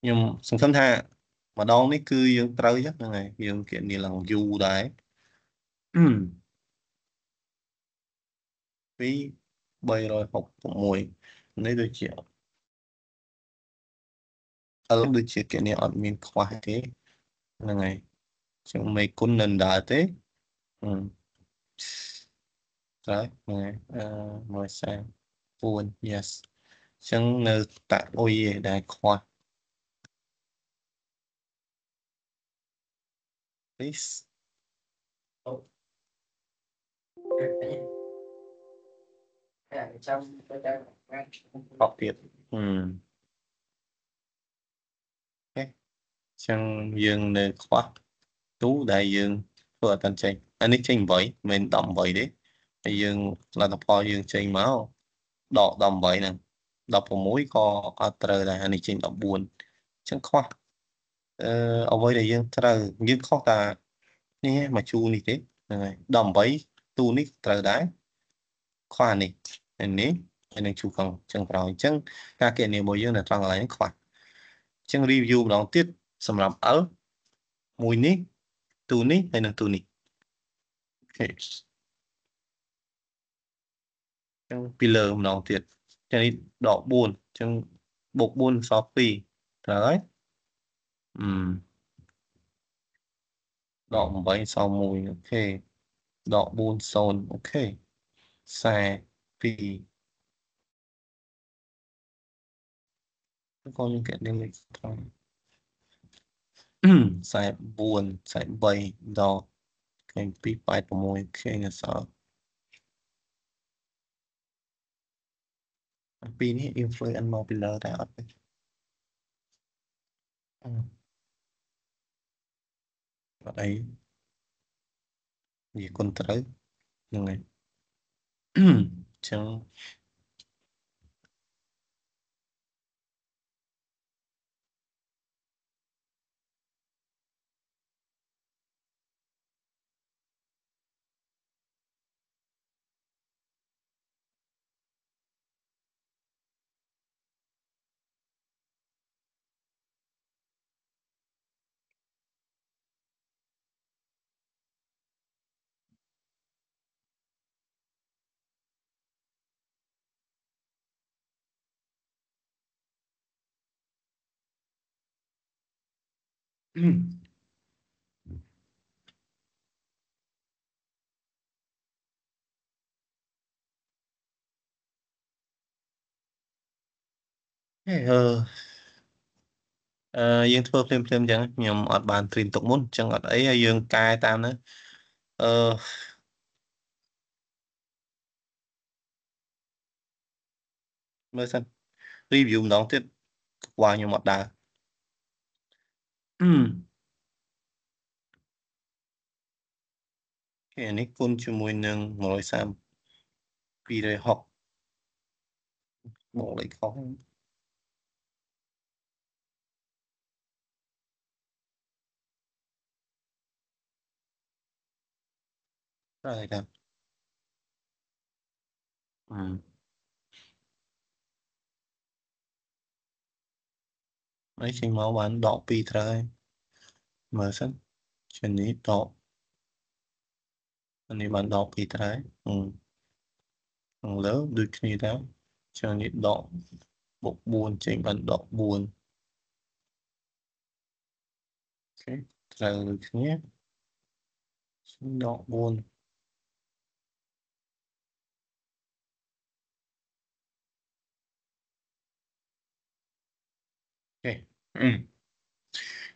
ខ្ញុំសង្ឃឹមថា ម្ដងនេះគឺយើងត្រូវចឹងហ្នឹងហើយយើងគណនាឡើងយូរដែរពី366នេះដូចជាឥឡូវដូចជាគណនាអត់មានខ្វះទេហ្នឹងហើយចឹងមេគុណនៅដើរទេអឺត្រូវហ្នឹងហើយអឺមួយសា4 yes ចឹងនៅតាអុយដែលខ្វះ please ចាំទៅដល់អត់ទៀតហឹមអូខេចឹងយើងនៅខ្វះទូដែលយើងធ្វើអត់តាន់ចេញអានេះចេញ8មិន18ទេហើយយើងលទ្ធផលយើងចេញមកដក18ហ្នឹង16ក៏អត់ត្រូវដែរអានេះចេញ14អញ្ចឹងខ្វះ អឺអ្វីដែលយើងត្រូវយើងខុសតានេះមកជូនេះទេហ្នឹងហើយ18ទូនេះត្រូវដែរខ្វះនេះនេះហើយនឹងជូកង់ចឹងក្រោយអញ្ចឹងការគណនារបស់យើងនៅត្រង់កន្លែងនេះខ្វះអញ្ចឹង review ម្ដងទៀតសម្រាប់ L មួយនេះទូនេះហើយនឹងទូនេះអូខេចឹងពីលើម្ដងទៀតចឹងនេះដក4ចឹងបូក4សល់2ត្រូវហើយអឺ ដក8សល់1អូខេដក4 0អូខេ42ក៏យើងកែលេខត្រង់44 43ដល់ឃើញ286ឃើញអសល់ពីនេះ influence មកពីលើតែអត់ទេអ ត់អីនិយាយគុណត្រូវហ្នឹងហើយអញ្ចឹង អឺអឺអឺយើងធ្វើភ្លាមភ្លាមអញ្ចឹងខ្ញុំអត់បានត្រៀមទុកមុនអញ្ចឹងអត់អីហើយយើងកែតាមហ្នឹងអឺមើលសិន review ម្ដងទៀតខ្វះខ្ញុំអត់ដើរ អឺគេនេះគុណជាមួយនឹង130 260មកលេខខុសត្រូវតាអឺហើ យចេញមកបានដក2ត្រូវហើយមើលសិនជានេះដកនេះបានដក2ត្រូវហើយខាងលើដូចគ្នាដែរចឹងនេះដកបុក4ចេញបានដក4អូខេត្រូវដូចគ្នាដក4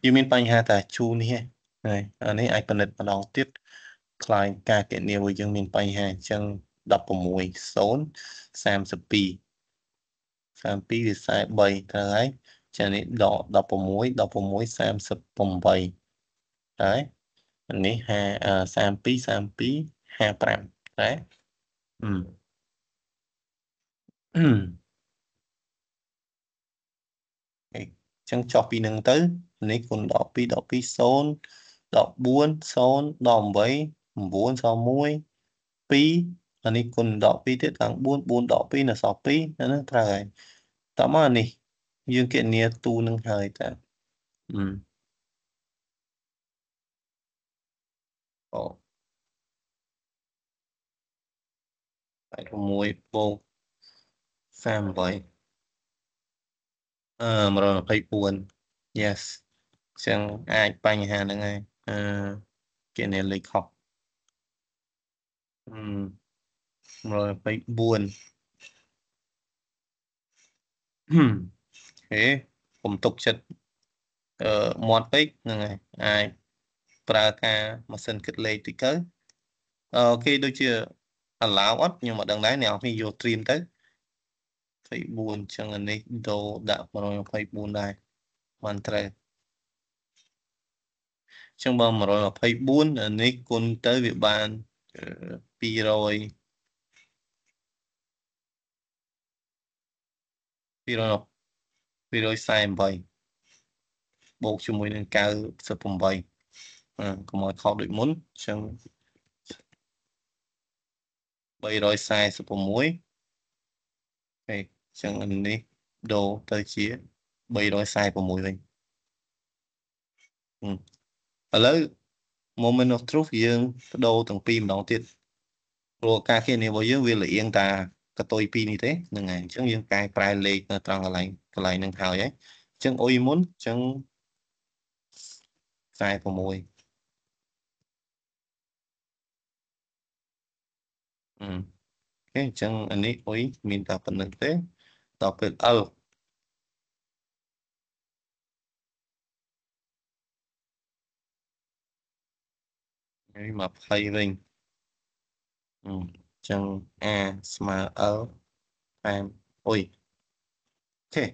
យើងមានបញ្ហាតែជូនេះហើយអានេះអាចពិនិត្យម្ដងទៀតខ្លាយការគណនារបស់យើងមានបញ្ហាអញ្ចឹង16 0 32 32វា43ត្រូវហើយចានេះដក16 16 38ហើយនេះ32 32 55ដែរអឺ ចឹងចុះពីនឹងទៅនេះគុណដល់2ដល់2 0ដល់4 0ដល់8 9សល់1 2អានេះគុណដល់2ទៀតឡើង4 4ដល់2នៅសល់2អាហ្នឹងត្រូវហើយតមកនេះយើងគណនាទូនឹងហើយតាអឺអូ86បូក38អឺ 124 yes ចឹងអាចបញ្ហាហ្នឹងហើយអឺគេនេះលេខខុសអឺ124អូខេผมទុកចិត្តអឺមាត់ពេកហ្នឹងហើយអាចប្រើការម៉ាស៊ីនគិតលេខតិចទៅអូខេដូចជា allow អត់ខ្ញុំមិនដឹងដែរអ្នកនរគ្នាយក stream ទៅ 24អញ្ចឹងអានេះដូរដាក់124ដែរមិនត្រូវអញ្ចឹងបើ124អានេះគុណទៅវាបាន200 200 248បូកជាមួយនឹង98អឺកុំឲ្យខុសដូចមុនអញ្ចឹង346ហេអញ្ចឹងនេះដូរទៅជា346វិញឥឡូវ moment of truth យើងបដូរទាំងពីរម្ដងទៀតព្រោះការគណនារបស់យើងវាលៀងតាកតុយពីរនេះទេហ្នឹងហើយអញ្ចឹងយើងកែប្រែលេខនៅត្រង់កន្លែងកន្លែងហ្នឹងហើយហ៎អញ្ចឹងអុយមុនអញ្ចឹង46អឺអូខេអញ្ចឹងអានេះអុយមានតែប៉ុណ្្នឹងទេ តទៅ L ហើយ20វិញអឺចឹង A ស្មើ L តាមអុយអូខេ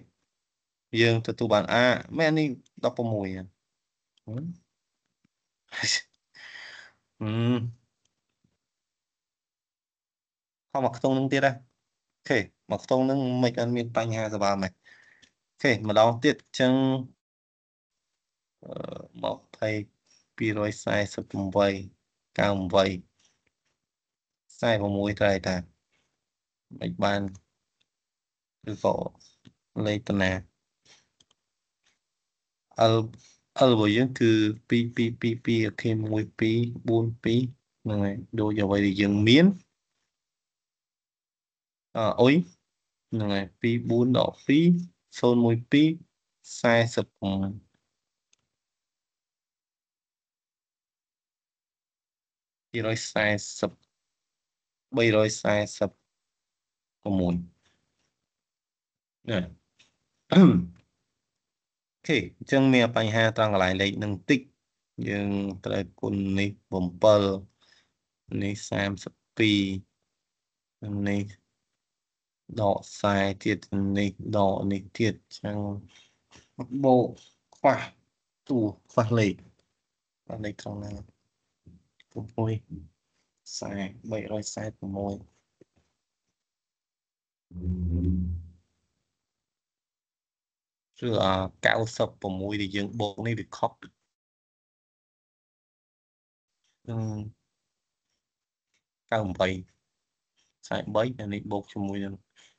យើងទទួលបាន A មែននេះ16ហ៎អឺខំមកខ្ទង់នឹងទៀតហ៎អូខេ មកខ្ទង់នឹងមិនអត់មានបញ្ហាសបាមែនអូខេម្ដងទៀតអញ្ចឹងអឺមក20 248 98 46ត្រៃតាមិនបានឬក៏លេខតាណា L L របស់យើងគឺ2222អូខេ1242ហ្នឹងហើយដូចអ្វីដែលយើងមានអអុយ ហ្នឹងហើយ24ដក2 012 46 240 346ណាអូខេអញ្ចឹងមានបញ្ហាត្រង់កន្លែងលេខនឹងតិចយើងត្រូវគុណនេះ7នេះ32នេះ ដកខ្សែទៀតនេះដកនេះទៀតចឹងបូកខ្វះទូខ្វះលេខបាទលេខត្រង់ណា6ខ្សែ346គឺអា96ដែលយើងបូកនេះវាខុស98 43អានេះបូកជាមួយនឹង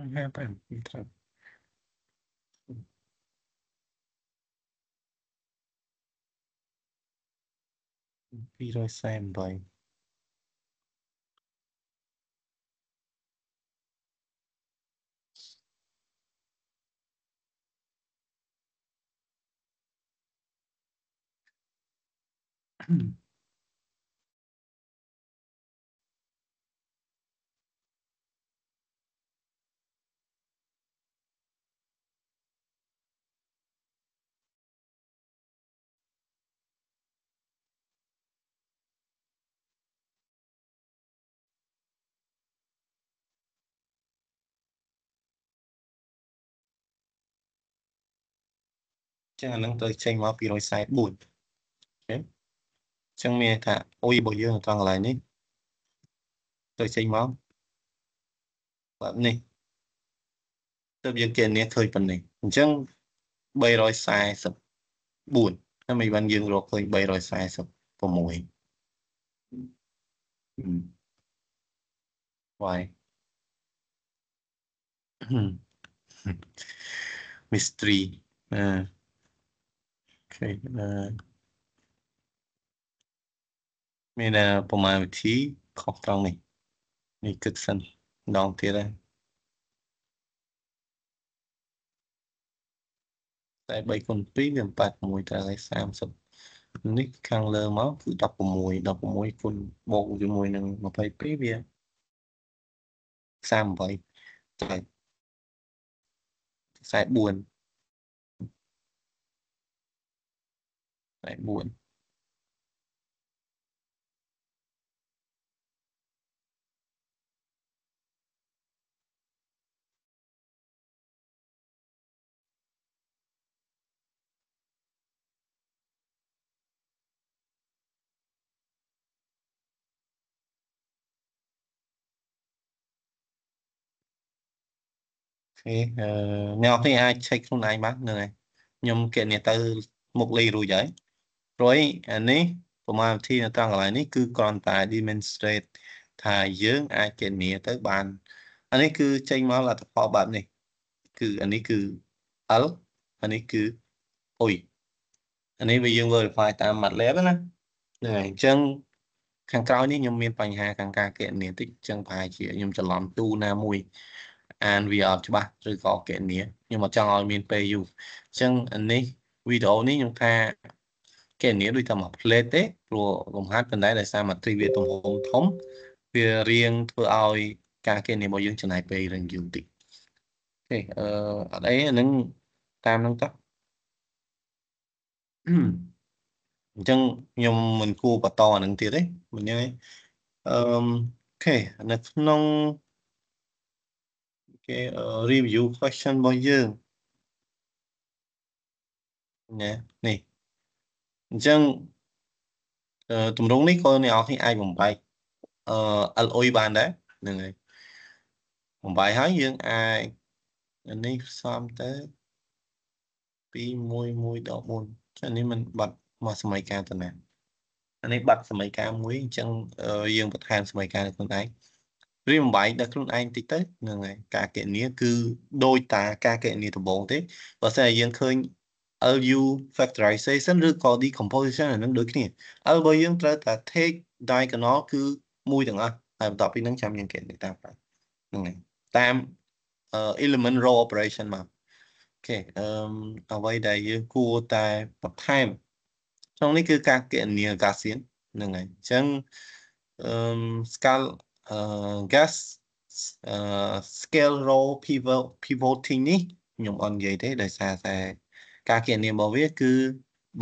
what happened? Zero same ចហាទៅត្រូវ248ចឹងអានឹងត្រូវចេញមក244អូខេចឹងមានថាអុយរបស់យើងត្រង់កន្លែងនេះត្រូវចេញមកបែបនេះទើបយើងគណនាឃើញប៉ុណ្ណេះអញ្ចឹង344ហើយមិនបានយើងរកឃើញ346 Why? Mystery. Uh, okay. Uh, មានប្រមាណវិធីខុសត្រង់នេះនេះគិតសិនដងទៀតហើយតែ3គុណ2វា86ត្រូវឲ្យ30នេះខាងលើមកគឺ16 16គុណបូកជាមួយនឹង22វា38តែ44 44ខេអឺអ្នកនរគ្នាអាច check ខ្លួនឯងបានហ្នឹងហើយខ្ញុំគណនាទៅមុខលេខរួចហើយ ព្រោះអានេះប្រមាណវិធីនៅត្រង់កន្លែងនេះគឺគ្រាន់តែ demonstrate ថាយើងអាចគណនាទៅបានអានេះគឺចេញមកលទ្ធផលបែបនេះ គឺអានេះគឺ L អានេះគឺអុយអានេះវាយើង verify តាម MATLAB ណាហ្នឹងហើយអញ្ចឹងខាងក្រោយនេះខ្ញុំមានបញ្ហាខាងការគណនាតិចអញ្ចឹងប្រហែលជាខ្ញុំច្រឡំទូណាមួយអានវាអត់ច្បាស់ឬក៏កណនាខ្ញុំអត់ចង់ឲ្យមានពេលយូរអញ្ចឹងនេះវីដេអូនេះខ្ញុំថា កណនាដូចតែមួយផ្លេតទេព្រោះលំហាត់ប៉ុន្តែដោយសារ matrix វាទំហំធំវារៀងធ្វើឲ្យការកណនារបស់យើងចំណាយពេលរៀងយូរតិចអូខេអឺអត់អីហ្នឹងតាមហ្នឹងតោះអញ្ចឹងខ្ញុំមិនគួរបន្តអានឹងទៀតទេមិនអញ្ចឹងអឺអូខេនៅក្នុងគេ review question របស់យើងណានេះ អញ្ចឹងទម្រង់នេះក៏អ្នកនរគ្នាអាចបំបែកអឺ LOI បានដែរហ្នឹងហើយបំបែកហើយយើងអាចនេះផ្សំទៅ2 1 1ដល់4ចានេះมันបាត់មកសម័យកាលទៅណាអានេះបាត់សម័យកាលមួយអញ្ចឹងយើងបន្ថែមសម័យកាលនៅក្នុងឯងរៀបបំបែកដល់ខ្លួនឯងតិចទៅហ្នឹងហើយការកណនាគឺដូចតាការកណនាដំបូងទេបើស្អីយើងឃើញ LU factorization ឬក៏ decomposition អានឹងដូចគ្នា L របស់យើងត្រូវតែ take diagonal គឺមួយទាំងអស់ហើយបន្ទាប់ពីហ្នឹងចាំយើងកណនាតាមហ្នឹងហើយតាម element row operation មកអូខេអឺអ្វីដែលយើងគួរតែបន្ថែមក្នុងនេះគឺការកណនា Gaussian ហ្នឹងហើយអញ្ចឹងអឺ scale gas scale row pivot pivoting នេះខ្ញុំអត់និយាយទេដោយសារតែ ការគណនារបស់វាគឺ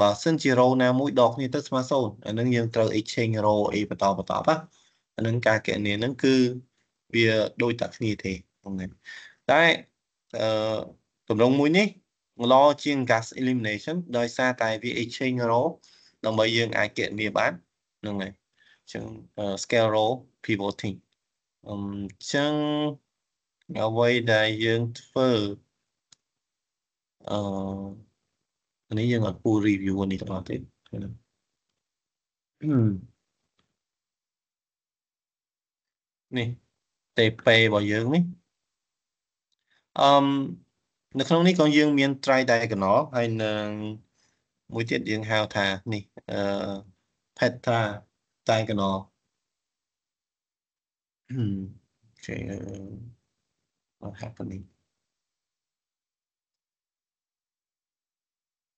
បើសិនជា row ណាមួយដកគ្នាទៅស្មើ0អានឹងយើងត្រូវ exchange row អីបន្តបន្តណាអានឹងការគណនាហ្នឹងគឺវាដូចតែគ្នាទេហ្នឹងតែអឺតម្រងមួយនេះឡជាង gas elimination ដោយសារតែវា exchange row ដើម្បីយើងអាចគណនាបានហ្នឹងហើយអញ្ចឹង scale row pivoting អញ្ចឹងអ្វីដែលយើងធ្វើអឺ នេះយើងអត់ពូ review នេះទាំងអស់ទេនេះ TP របស់យើងនេះអឺនៅក្នុងនេះក៏យើងមាន try diagonal ហើយនឹងមួយទៀតយើងហៅថានេះអឺ petra diagonal okay uh, what happening អូខេ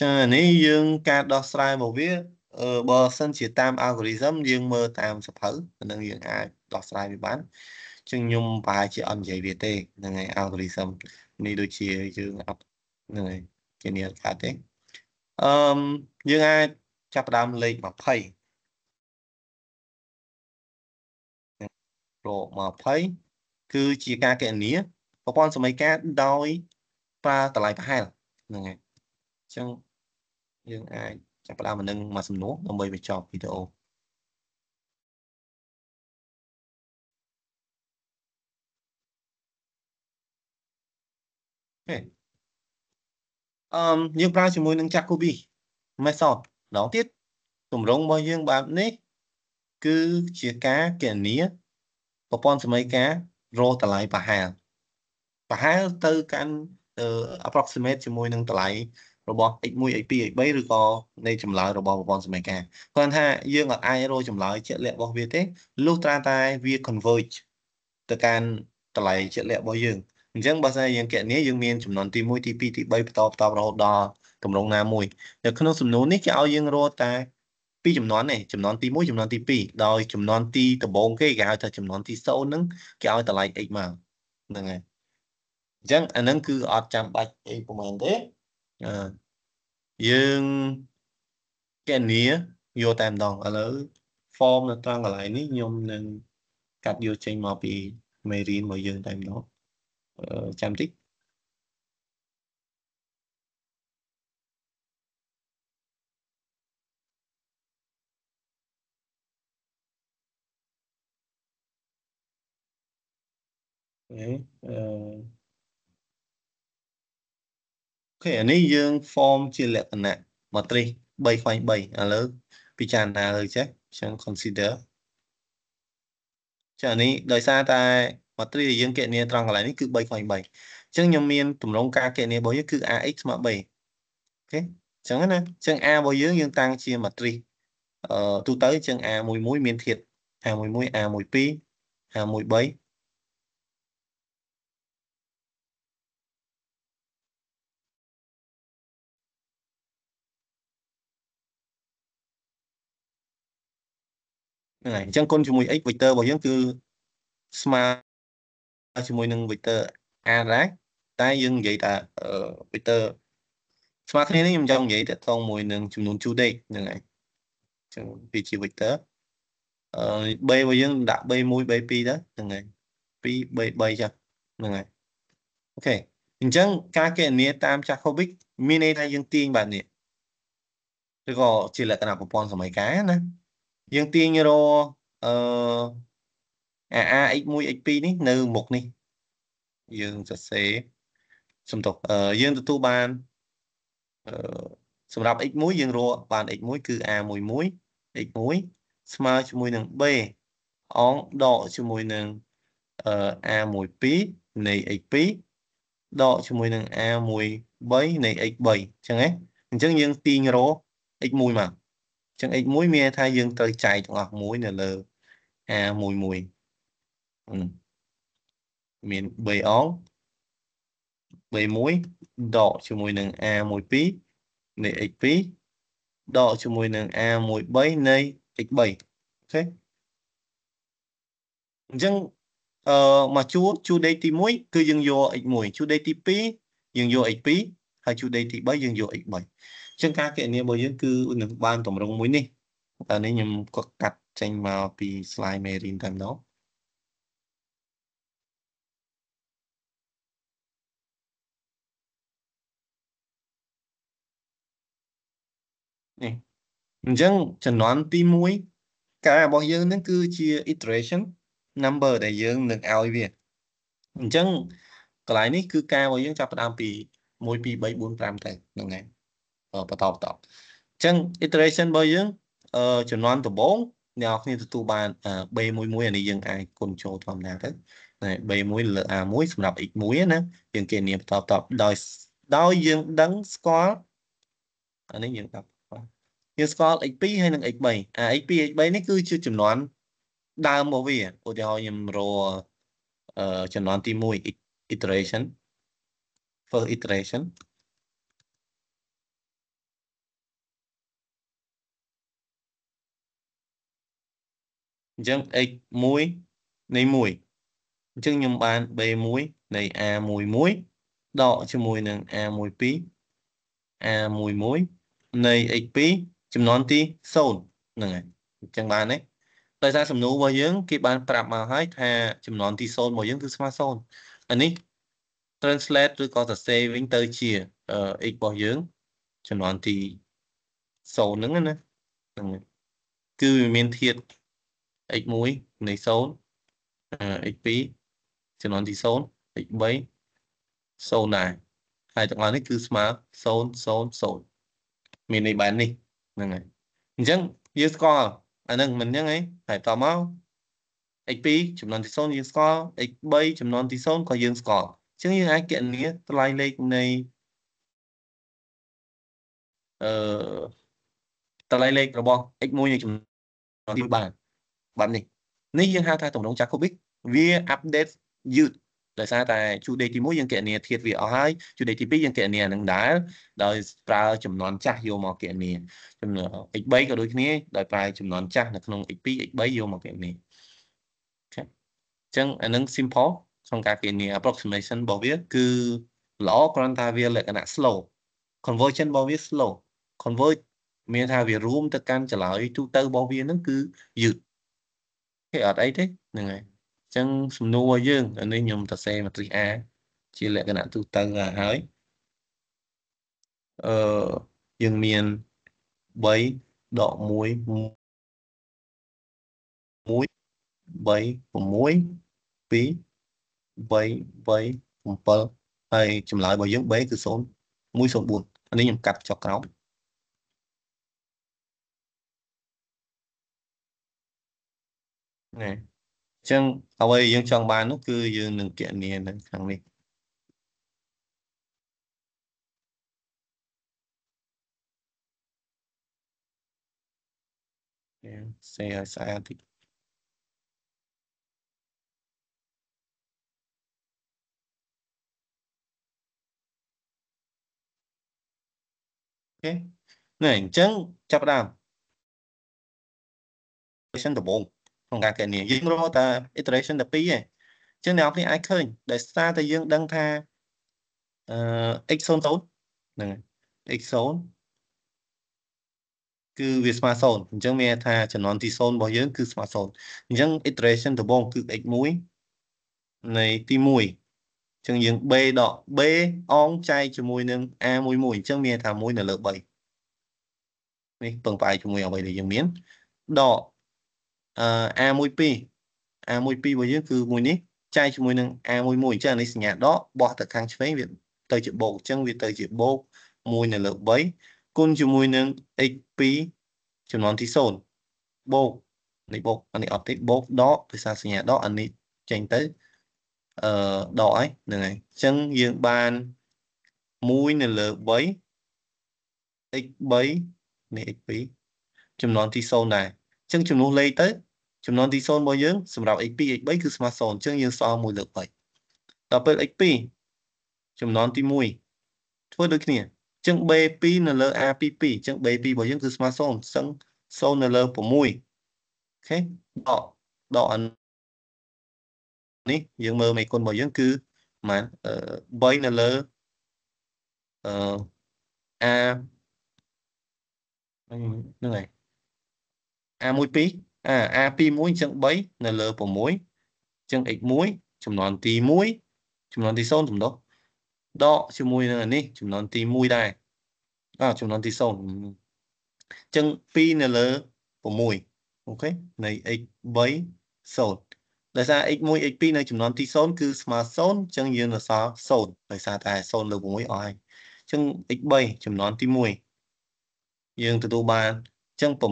ចានេះយើងការដោះស្រាយមកវាបើសិនជាតាម algorithm យើងមើលតាមសភៅនឹងយើងអាចដោះស្រាយវាបានចឹងខ្ញុំប្រហែលជាអត់និយាយវាទេហ្នឹងហើយ algorithm នេះដូចជាយើងអត់ហ្នឹងហើយជានេះអត់ខាត់ទេអឺយើងអាចចាប់ផ្ដើមលេខ20រ20គឺជាការកណនាប្រព័ន្ធសមីការដោយប្រើតម្លៃប្រហែលហ្នឹងហើយ ចឹងយើងអាចចាប់ផ្ដើមនឹងមួយសំណួរដើម្បីបញ្ចប់វីដេអូអឺយើងប្រើជាមួយនឹង Jacobi method ម្ដងទៀតទម្រង់របស់យើងបែបនេះ គឺជាការគណនាប្រព័ន្ធសមីការរកតម្លៃប្រហែលប្រហែលទៅកាន់ approximate ជាមួយនឹងតម្លៃ របស់ x1 x2 x3 ឬក៏នៃចម្លើយរបស់ប្រព័ន្ធសមីការគាត់ថាយើងអាចរកចម្លើយជាក់លាក់របស់វាទេលុះត្រាតែវា converge ទៅកាន់តម្លៃជាក់លាក់របស់យើងអញ្ចឹងបើសិនយើងគណនាយើងមានចំនួនទី1ទី2ទី3បន្តបន្តរហូតដល់តម្រងណាមួយនៅក្នុងសំណួរនេះគេឲ្យយើងរកតែពីរចំនួននេះចំនួនទី1ចំនួនទី2ដោយចំនួនទីដំបូងគេគេហៅថាចំនួនទី0ហ្នឹងគេឲ្យតម្លៃ x មកហ្នឹងហើយអញ្ចឹងអាហ្នឹងគឺអត់ចាំបាច់អីប្រហែលទេអឺ យើងកណនីយកតែម្ដងឥឡូវ form នៅត្រង់កន្លែងនេះខ្ញុំនឹងកាត់យកចេញមកពីមេរៀនរបស់យើងតែម្ដងចាំតិចអឺអូ ខេអានេះយើង form ជាលក្ខណៈ matrix 3ខ្វែង3ឥឡូវពិចារណាលើចេះចឹង consider ចានេះដោយសារតែ matrix ដែលយើងគណនាត្រង់កន្លែងនេះគឺ3ខ្វែង3អញ្ចឹងខ្ញុំមានទម្រង់ការគណនារបស់យើងគឺ ax ស្មើ3អូខេអញ្ចឹងណាអញ្ចឹង a របស់យើងយើងតាំងជា matrix អឺទូទៅអញ្ចឹង a11 មានធាតុ a11 a12 a13 ហ្នឹងហើយអញ្ចឹងគុណជាមួយ x vector របស់យើងគឺស្មើជាមួយនឹង vector a ដែរតែយើងនិយាយថា vector ស្មើគ្នានេះខ្ញុំចង់និយាយតកតងមួយនឹងចំនួនជួរដេកហ្នឹងហើយអញ្ចឹងវាជា vector អឺ b របស់យើងដាក់ b1 b2 ទៅហ្នឹងហើយ2 b3 ចឹងហ្នឹងហើយអូខេអញ្ចឹងការកណនាតាម Jacobic មានន័យថាយើងទាញបែបនេះឬក៏ជាលក្ខណៈប្រព័ន្ធសម័យកាលណា យើងទាញរអឺអា x1 x2 នេះនៅមុខនេះ យើងសរសេរសំទុកអឺយើងទទួលបានអឺសម្រាប់ x1 យើងរកបាន x1 គឺ a11 x1 ស្មើជាមួយនឹង b អងដកជាមួយនឹងអឺ a12 នៃ x2 ដកជាមួយនឹង a13 នៃ x3 អញ្ចឹងហ៎អញ្ចឹងយើងទាញរក x1 មក ចឹង x1 មានថាយើងត្រូវចែកទាំងអស់មួយនៅលើ a11 មាន3អង3 1ដកជាមួយនឹង a12 នៃ x2 ដកជាមួយនឹង a13 នៃ x3 អូខេអញ្ចឹងអឺមកជួរជួរដេកទី1គឺយើងយក x1 ជួរដេកទី2យើងយក x2 ហើយជួរដេកទី3យើងយក x3 ចឹងការគណនារបស់យើងគឺនឹងបានតម្រងមួយនេះតែនេះខ្ញុំក៏កាត់ចេញមកពី slide មេរៀនតែម្ដងនេះអញ្ចឹងចំនួនទី1ការរបស់យើងនឹងគឺជា iteration number ដែលយើងនឹងឲ្យវាអញ្ចឹងកន្លែងនេះគឺការរបស់យើងចាប់ផ្ដើមពី1 2 3 4 5ទៅហ្នឹងហើយ បន្តបន្តអញ្ចឹង iteration របស់យើងអឺចំនួនដំបូងអ្នកនរគ្នាទទួលបាន B11 អានេះយើងអាចគុណចូលធម្មតាទៅតែ B1 លើ A1 សម្រាប់ x1 ណាយើងគេនាមបន្តបន្តដោយដោយយើងដឹងស្គាល់អានេះយើងដាក់យើងស្គាល់ x2 ហើយនិង x3 អា x2 x3 នេះគឺជាចំនួនដើមរបស់វាឧទាហរណ៍ខ្ញុំរកអឺចំនួនទី1 iteration first iteration អញ្ចឹង x 1 នៃ1អញ្ចឹងខ្ញុំបាន b1 នៃ a11 ដកជាមួយនឹង a12 a11 នៃ x2 ចំនួនទី0ហ្នឹងហើយអញ្ចឹងបានទេដោយសារសំណួររបស់យើងគេបានប្រាប់មកហើយថាចំនួនទី0របស់យើងគឺស្មើ0អានេះ translate ឬក៏សរសេរវិញទៅជា x របស់យើងចំនួនទី0ហ្នឹងណាហ្នឹងគឺវាមានធាតុ x1 នៃ0 x2 ចំនួនទី0 x3 0ដែរហើយទាំងអស់នេះគឺស្មើ0 0 0មានន័យបែបនេះហ្នឹងហើយអញ្ចឹងយើងស្គាល់អាហ្នឹងមិនអញ្ចឹងហីហើយតមក x2 ចំនួនទី0យើងស្គាល់ x3 ចំនួនទី0ក៏យើងស្គាល់អញ្ចឹងយើងអាចគណនាតម្លៃលេខនៃអឺតម្លៃលេខរបស់ x1 នៃចំនួនទីបាន បែបនេះនេះយើងហៅថាតម្រង Jacobic វា update យឺតដោយសារតែជួរដេកទី1យើងគណនាធាតុវាអស់ហើយជួរដេកទី2យើងគណនានឹងដែរដោយប្រើចំនួនចាស់យកមកគណនាចំនួន x3 ក៏ដូចគ្នាដោយប្រើចំនួនចាស់នៅក្នុង x2 x3 យកមកគណនាអញ្ចឹងអានឹង simple ក្នុងការគណនា approximation របស់វាគឺល្អគ្រាន់តែវាលក្ខណៈ slow conversion របស់វា slow convert មានថាវារួមទៅកាន់ចម្លើយទូទៅរបស់វានឹងគឺយឺត គេអត់អីទេហ្នឹងហើយអញ្ចឹងសំណួរយើងអានេះខ្ញុំសរសេរ matrix A ជាលក្ខណៈទូទៅហើយអឺយើងមាន3ដក1 1 3 6 2 3 3 7ហើយចម្លើយរបស់យើង B គឺ0 104អានេះខ្ញុំកាត់ចុះក្រោម ណែអញ្ចឹងអ្វីយើងចង់បាននោះគឺយើងនឹងគណនានៅខាងនេះសេឲ្យស្អាតតិចអូខេនេះអញ្ចឹងចាប់ដើម iteration ដំបូង ក្នុងការកែនាយើងរកតែ iteration 12ឯងអញ្ចឹងអ្នកនរគ្នាអាចឃើញដោយសារតែយើងដឹងថាអឺ x00 ហ្នឹង x0 គឺវាស្មើ0អញ្ចឹងមានថាចំនួនទី0របស់យើងគឺស្មើ0អញ្ចឹង iteration ដំបូងគឺ x1 នៃទី1អញ្ចឹងយើង b ដក b អងចែកជាមួយនឹង a11 អញ្ចឹងមានថា1នៅលើ3នេះពឹងផ្អែកជាមួយអ្វីដែលយើងមានដកអឺ A12 A12 របស់យើងគឺមួយនេះចែកជាមួយនឹង A11 អញ្ចឹងអានេះសញ្ញាដកបោះទៅខាងឆ្វេងវាទៅជាបូកអញ្ចឹងវាទៅជាបូក1នៅលើ3គុណជាមួយនឹង x2 ចំនួនទី0បូកនេះបូកអានេះអត់ទេបូកដកដោយសារសញ្ញាដកអានេះចេញទៅអឺដកហើយហ្នឹងហើយអញ្ចឹងយើងបាន1នៅលើ3 x3 នេះ x2 ចំនួនទី0ដែរអញ្ចឹងចំនួនលេខទៅ ចំនួនទី0របស់យើងសម្រាប់ x2 x3 គឺស្មើ0អញ្ចឹងយើងសល់1លើ3ដល់ពេល x2 ចំនួនទី1ធ្វើដូចគ្នាអញ្ចឹង b2 នៅលើ a22 អញ្ចឹង b2 របស់យើងគឺស្មើ0អញ្ចឹង0នៅលើ6អូខេដកដកអានេះយើងមើលមេគុណរបស់យើងគឺប្រហែល3នៅលើអឺ a ហ្នឹងហើយ A12 អា A21 អញ្ចឹង3នៅលើ6អញ្ចឹង x1 ចំនួនទី1ចំនួនទី0សំដៅដកជាមួយនឹងនេះចំនួនទី1ដែរអចំនួនទី0អញ្ចឹង2នៅលើ6អូខេនៃ x3 0ដោយសារ x1 x2 នៅចំនួនទី0គឺស្មើ0អញ្ចឹងយើងនៅសល់0ដោយសារតែ0លើ6អស់ហើយអញ្ចឹង x3 ចំនួនទី1យើងទទួលបាន ចឹង7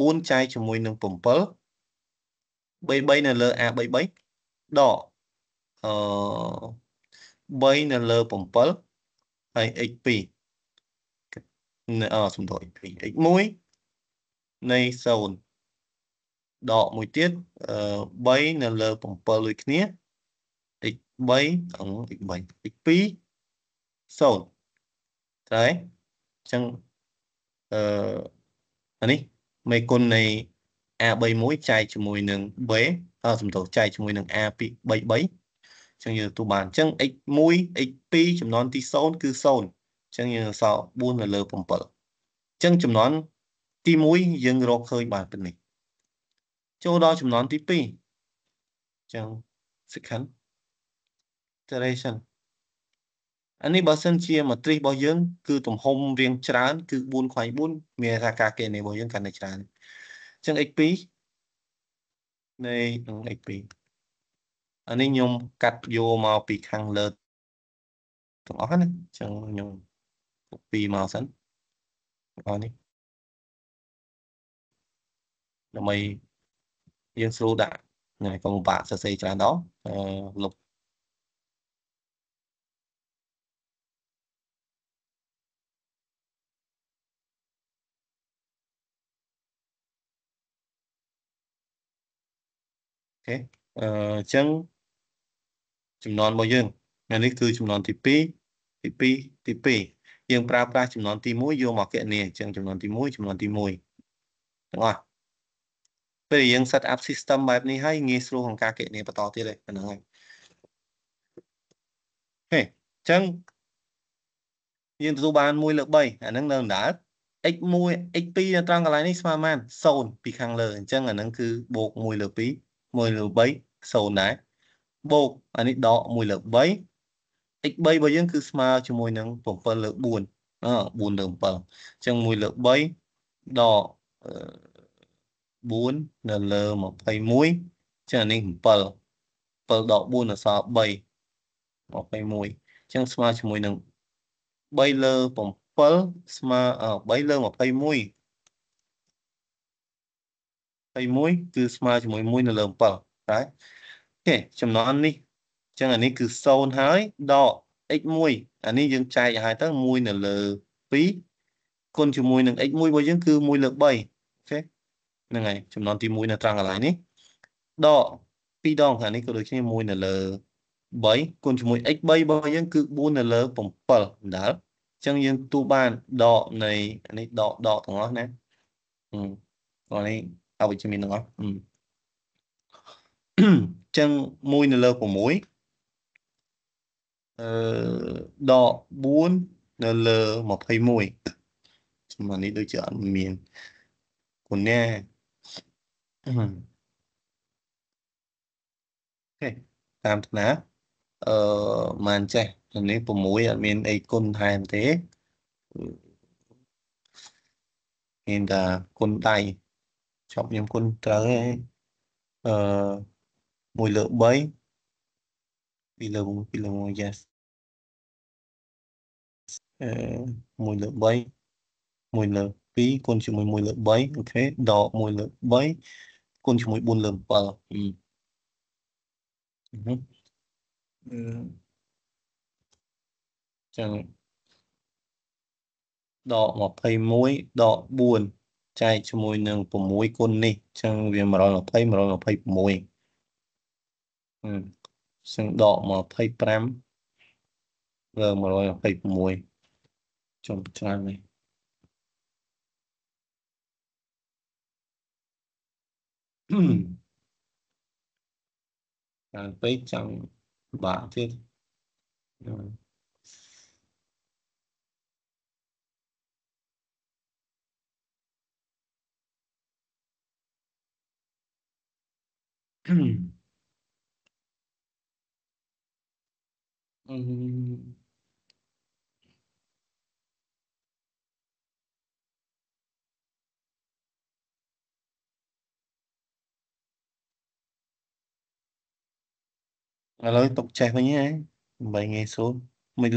4ចែកជាមួយនឹង7 33នៅលើ A33 ដកអឺ3នៅលើ7ហើយ x2 អសំដៅ x2 x1 នៃ0ដកមួយទៀតអឺ3នៅលើ7ដូចគ្នា x3 អង x3 x2 0តែអញ្ចឹងអឺអា នេះមេគុណនៃ A31 ចែកជាមួយនឹង B អសំដៅចែកជាមួយនឹង A33 អញ្ចឹងយើងទទួលបានអញ្ចឹង x1 x2 ចំនួនទី0គឺ0អញ្ចឹងយើងសល់4នៅលើ7អញ្ចឹងចំនួនទី1យើងរកឃើញបានប៉ុណ្នេះចូលដល់ចំនួនទី2អញ្ចឹង second iteration អានេះបើសិនជាម៉ាទ្រីសរបស់យើងគឺទំហំរាងច្រើន គឺ4ខ្វែង4មានថាការកេរនីរបស់យើងកាន់តែច្រើនអញ្ចឹង x2 នៃនឹង x2 អានេះខ្ញុំកាត់យកមកពីខាងលើទាំងអស់ណាអញ្ចឹងខ្ញុំ copy មកសិនអស់នេះដើម្បីយើងស្រួលដាក់ណាកុំបាក់សរសេរច្រើនដងអឺលុប ខេអឺអញ្ចឹងចំនួនរបស់យើងអានេះគឺចំនួនទី2ទី2ទី2យើងប្រើប្រាស់ចំនួនទី1យកមកគណនាអញ្ចឹងចំនួនទី1ចំនួនទី1ទាំងអស់ពេលយើង set up system បែបនេះហើយងាយស្រួលក្នុងការគណនាបន្តទៀតទេហ្នឹងហើយអូខេអញ្ចឹងយើងទទួលបាន1លើ3អាហ្នឹងនៅដដែល x1 x2 នៅត្រង់កន្លែងនេះស្មើប៉ុន្មាន0ពីខាងលើអញ្ចឹងអាហ្នឹងគឺបូក1លើ2 1លើ3 0ដែរបូកអានេះដក1លើ3 x3 របស់យើងគឺស្មើជាមួយនឹង7លើ4អ4លើ7អញ្ចឹង1លើ3ដក4នៅលើ21ចឹងអានេះ7 7ដក4អសល់3 21អញ្ចឹងស្មើជាមួយនឹង3លើ7ស្មើ3លើ21 21គឺស្មើជាមួយ1នៅលើ7តែអូខេចំណន់នេះអញ្ចឹងអានេះគឺ0ហើយដក x1 អានេះយើងចែកឲ្យទៅ1នៅលើ2គុណជាមួយនឹង x1 របស់យើងគឺ1លើ3អូខេហ្នឹងហើយចំណន់ទី1នៅត្រង់កន្លែងនេះដក2ដងខាងនេះក៏ដូចគ្នា1នៅលើ3គុណជាមួយ x3 របស់យើងគឺ4នៅលើ7ដដែលអញ្ចឹងយើងទូបានដកនៃអានេះដកដកទាំងអស់ណាអឺអានេះ អវិជ្ជមានទាំងអស់អឺអញ្ចឹង1នៅលើ6អឺដក4នៅលើ21ចំនួននេះដូចជាអត់មានគុណណាអូខេតាមថ្នាអឺមិនចេះនេះ6អត់មានអីគុណថែមទេមានតែគុណដៃ ចប់ខ្ញុំគុណត្រូវហើយអឺ1លើ3 2លើ2លើ1 yes អឺ1លើ3 1លើ2គុណជាមួយ1លើ3អូខេដក1លើ3គុណជាមួយ4លើ7អឺចឹងដក21ដក4 ចែកជាមួយនឹង6គុណនេះចឹងវា120 126អឺសឹងដក25លើ126ចំច្រើននេះច្រើនពេកចង់បាក់ទៀតអឺ អឺឥឡូវទុកចេះវិញហ៎ដើម្បីងាយស្រួលមិន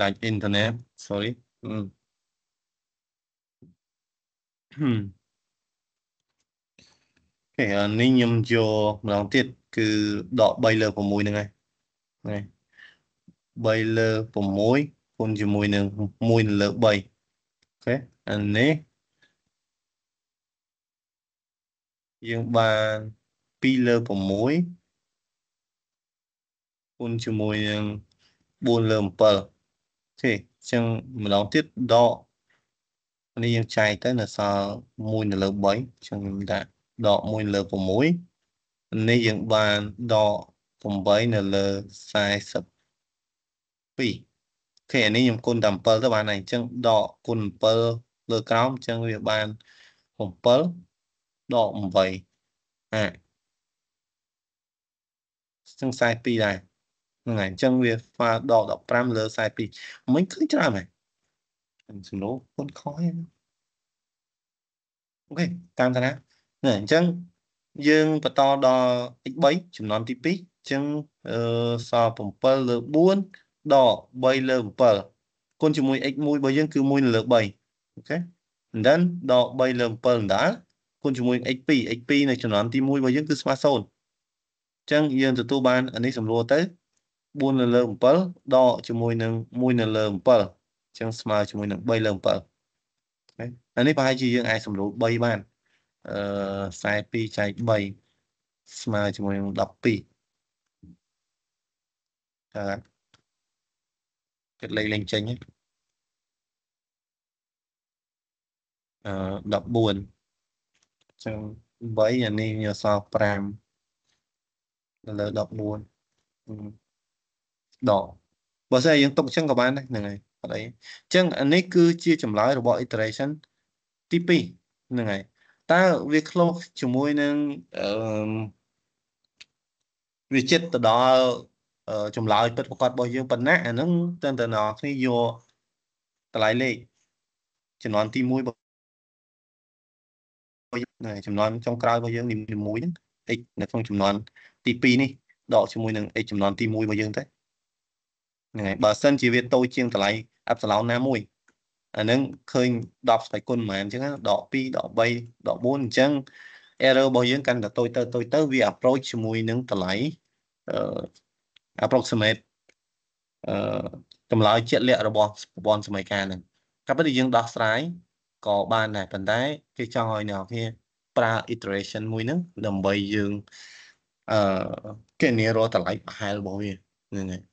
ដាច់អ៊ីនធឺណិត sorry អូខេអានេះខ្ញុំយកម្ដងទៀតគឺដក3លើ6ហ្នឹងហើយនេះ3លើ6គុណជាមួយនឹង1លើ3អូខេអានេះយើងបាន2លើ6គុណជាមួយនឹង4លើ7 អូខេអញ្ចឹងម្ដងទៀតដកនេះយើងចែកទៅនៅសល់1នៅលើ3អញ្ចឹងខ្ញុំដាក់ដក1លើ6នេះយើងបានដក8នៅលើ42អូខេអានេះខ្ញុំគុណតែ7ទៅបានហើយអញ្ចឹងដកគុណ7លើក្រោមអញ្ចឹងវាបាន7ដក8អាចឹង42ដែរ ហ្នឹងហើយអញ្ចឹងវាហ្វាដក15លើ42មិញឃើញច្រើនហើយសំណួរគុណខុសហ្នឹងអូខេតាមតាណាហ្នឹងអញ្ចឹងយើងបន្តដល់ x3 ចំនួនទី2អញ្ចឹងអឺសល់7លើ4ដក3លើ7គុណជាមួយ x1 របស់យើងគឺ1លើ3អូខេ and then ដក3លើ7ដដែលគុណជាមួយ x2 x2 នៅចំនួនទី1របស់យើងគឺស្មើ0ចឹងយើងទទួលបានអានេះសម្រួលទៅ 4នៅលើ7ដកជាមួយនឹង1នៅលើ7ចឹងស្មើជាមួយនឹង3លើ7អានេះប្រហែលជាយើងអាចសម្រួល3បានអឺ42ចែក3ស្មើជាមួយនឹង12តើគិតលេខលេងចេញអឺ14ចឹង3អានេះវាសល់5នៅលើ14 ដកបើស្អីយើងទុកអញ្ចឹងក៏បានដែរហ្នឹងហើយអត់អីអញ្ចឹងអានេះគឺជាចម្លើយរបស់ iteration ទី2ហ្នឹងហើយតើវាខ្លុះជាមួយនឹងអឺវាចិត្តទៅដល់ចម្លើយពិតប្រកបរបស់យើងប៉ុណ្ណាអាហ្នឹងតើតើអ្នកគ្នាយកតម្លៃលេខចំនួនទី1របស់ចំនួនចុងក្រោយរបស់យើងនីមួយហ្នឹង x នៅក្នុងចំនួនទី2នេះដកជាមួយនឹង x ចំនួនទី1របស់យើងទៅ ហ្នឹងហើយបើសិនជាវាតូចជាងតម្លៃអប្សឡុនណាមួយអានឹងឃើញ10ស្វ័យគុណប៉ុន្មានអញ្ចឹងដក2ដក3ដក4អញ្ចឹង error របស់យើងកាន់តែតូចទៅតូចទៅវា approach ជាមួយនឹងតម្លៃអឺ approximate អឺតម្លៃជាក់លាក់របស់ប្រព័ន្ធសម័យកាលហ្នឹងក៏ប៉ុន្តែយើងដោះស្រាយក៏បានដែរប៉ុន្តែគេចង់ឲ្យអ្នកនរប្រើ iteration មួយហ្នឹងដើម្បីយើងអឺគេនារតម្លៃប្រហែលរបស់វាហ្នឹងហើយអញ្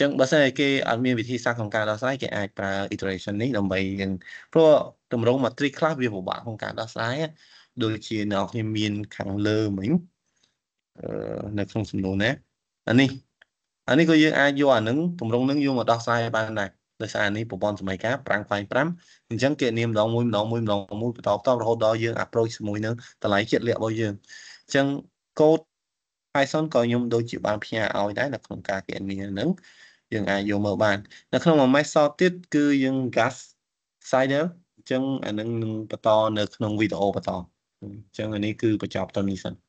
ចឹងបើសិនជាគេអត់មានវិធីសាស្ត្រក្នុងការដោះស្រាយគេអាចប្រើ iteration នេះដើម្បីយើងព្រោះតម្រង matrix ខ្លះវាពិបាកក្នុងការដោះស្រាយដូចជាអ្នកគ្នាមានខាងលើមិញអឺនៅក្នុងសំណួរណាអានេះអានេះក៏យើងអាចយកអានឹងតម្រងនឹងយកមកដោះស្រាយបានដែរដោយសារនេះប្រព័ន្ធសម័យកាល5ខ្វែង5អញ្ចឹងគេនាមម្ដងមួយម្ដងមួយម្ដងមួយបន្តបន្តរហូតដល់យើង approach ជាមួយនឹងតម្លៃជាតិលាក់របស់យើងអញ្ចឹងកូដ Python ក៏ខ្ញុំដូចជាបានផ្ញើឲ្យដែរនៅក្នុងការគណនាហ្នឹង យើងអាចយកមើលបាន នៅក្នុងមួយ method ទៀតគឺយើង gas cider អញ្ចឹងអានឹងនឹងបន្តនៅក្នុងវីដេអូបន្តអញ្ចឹងអានេះគឺបញ្ចប់តនេះសិន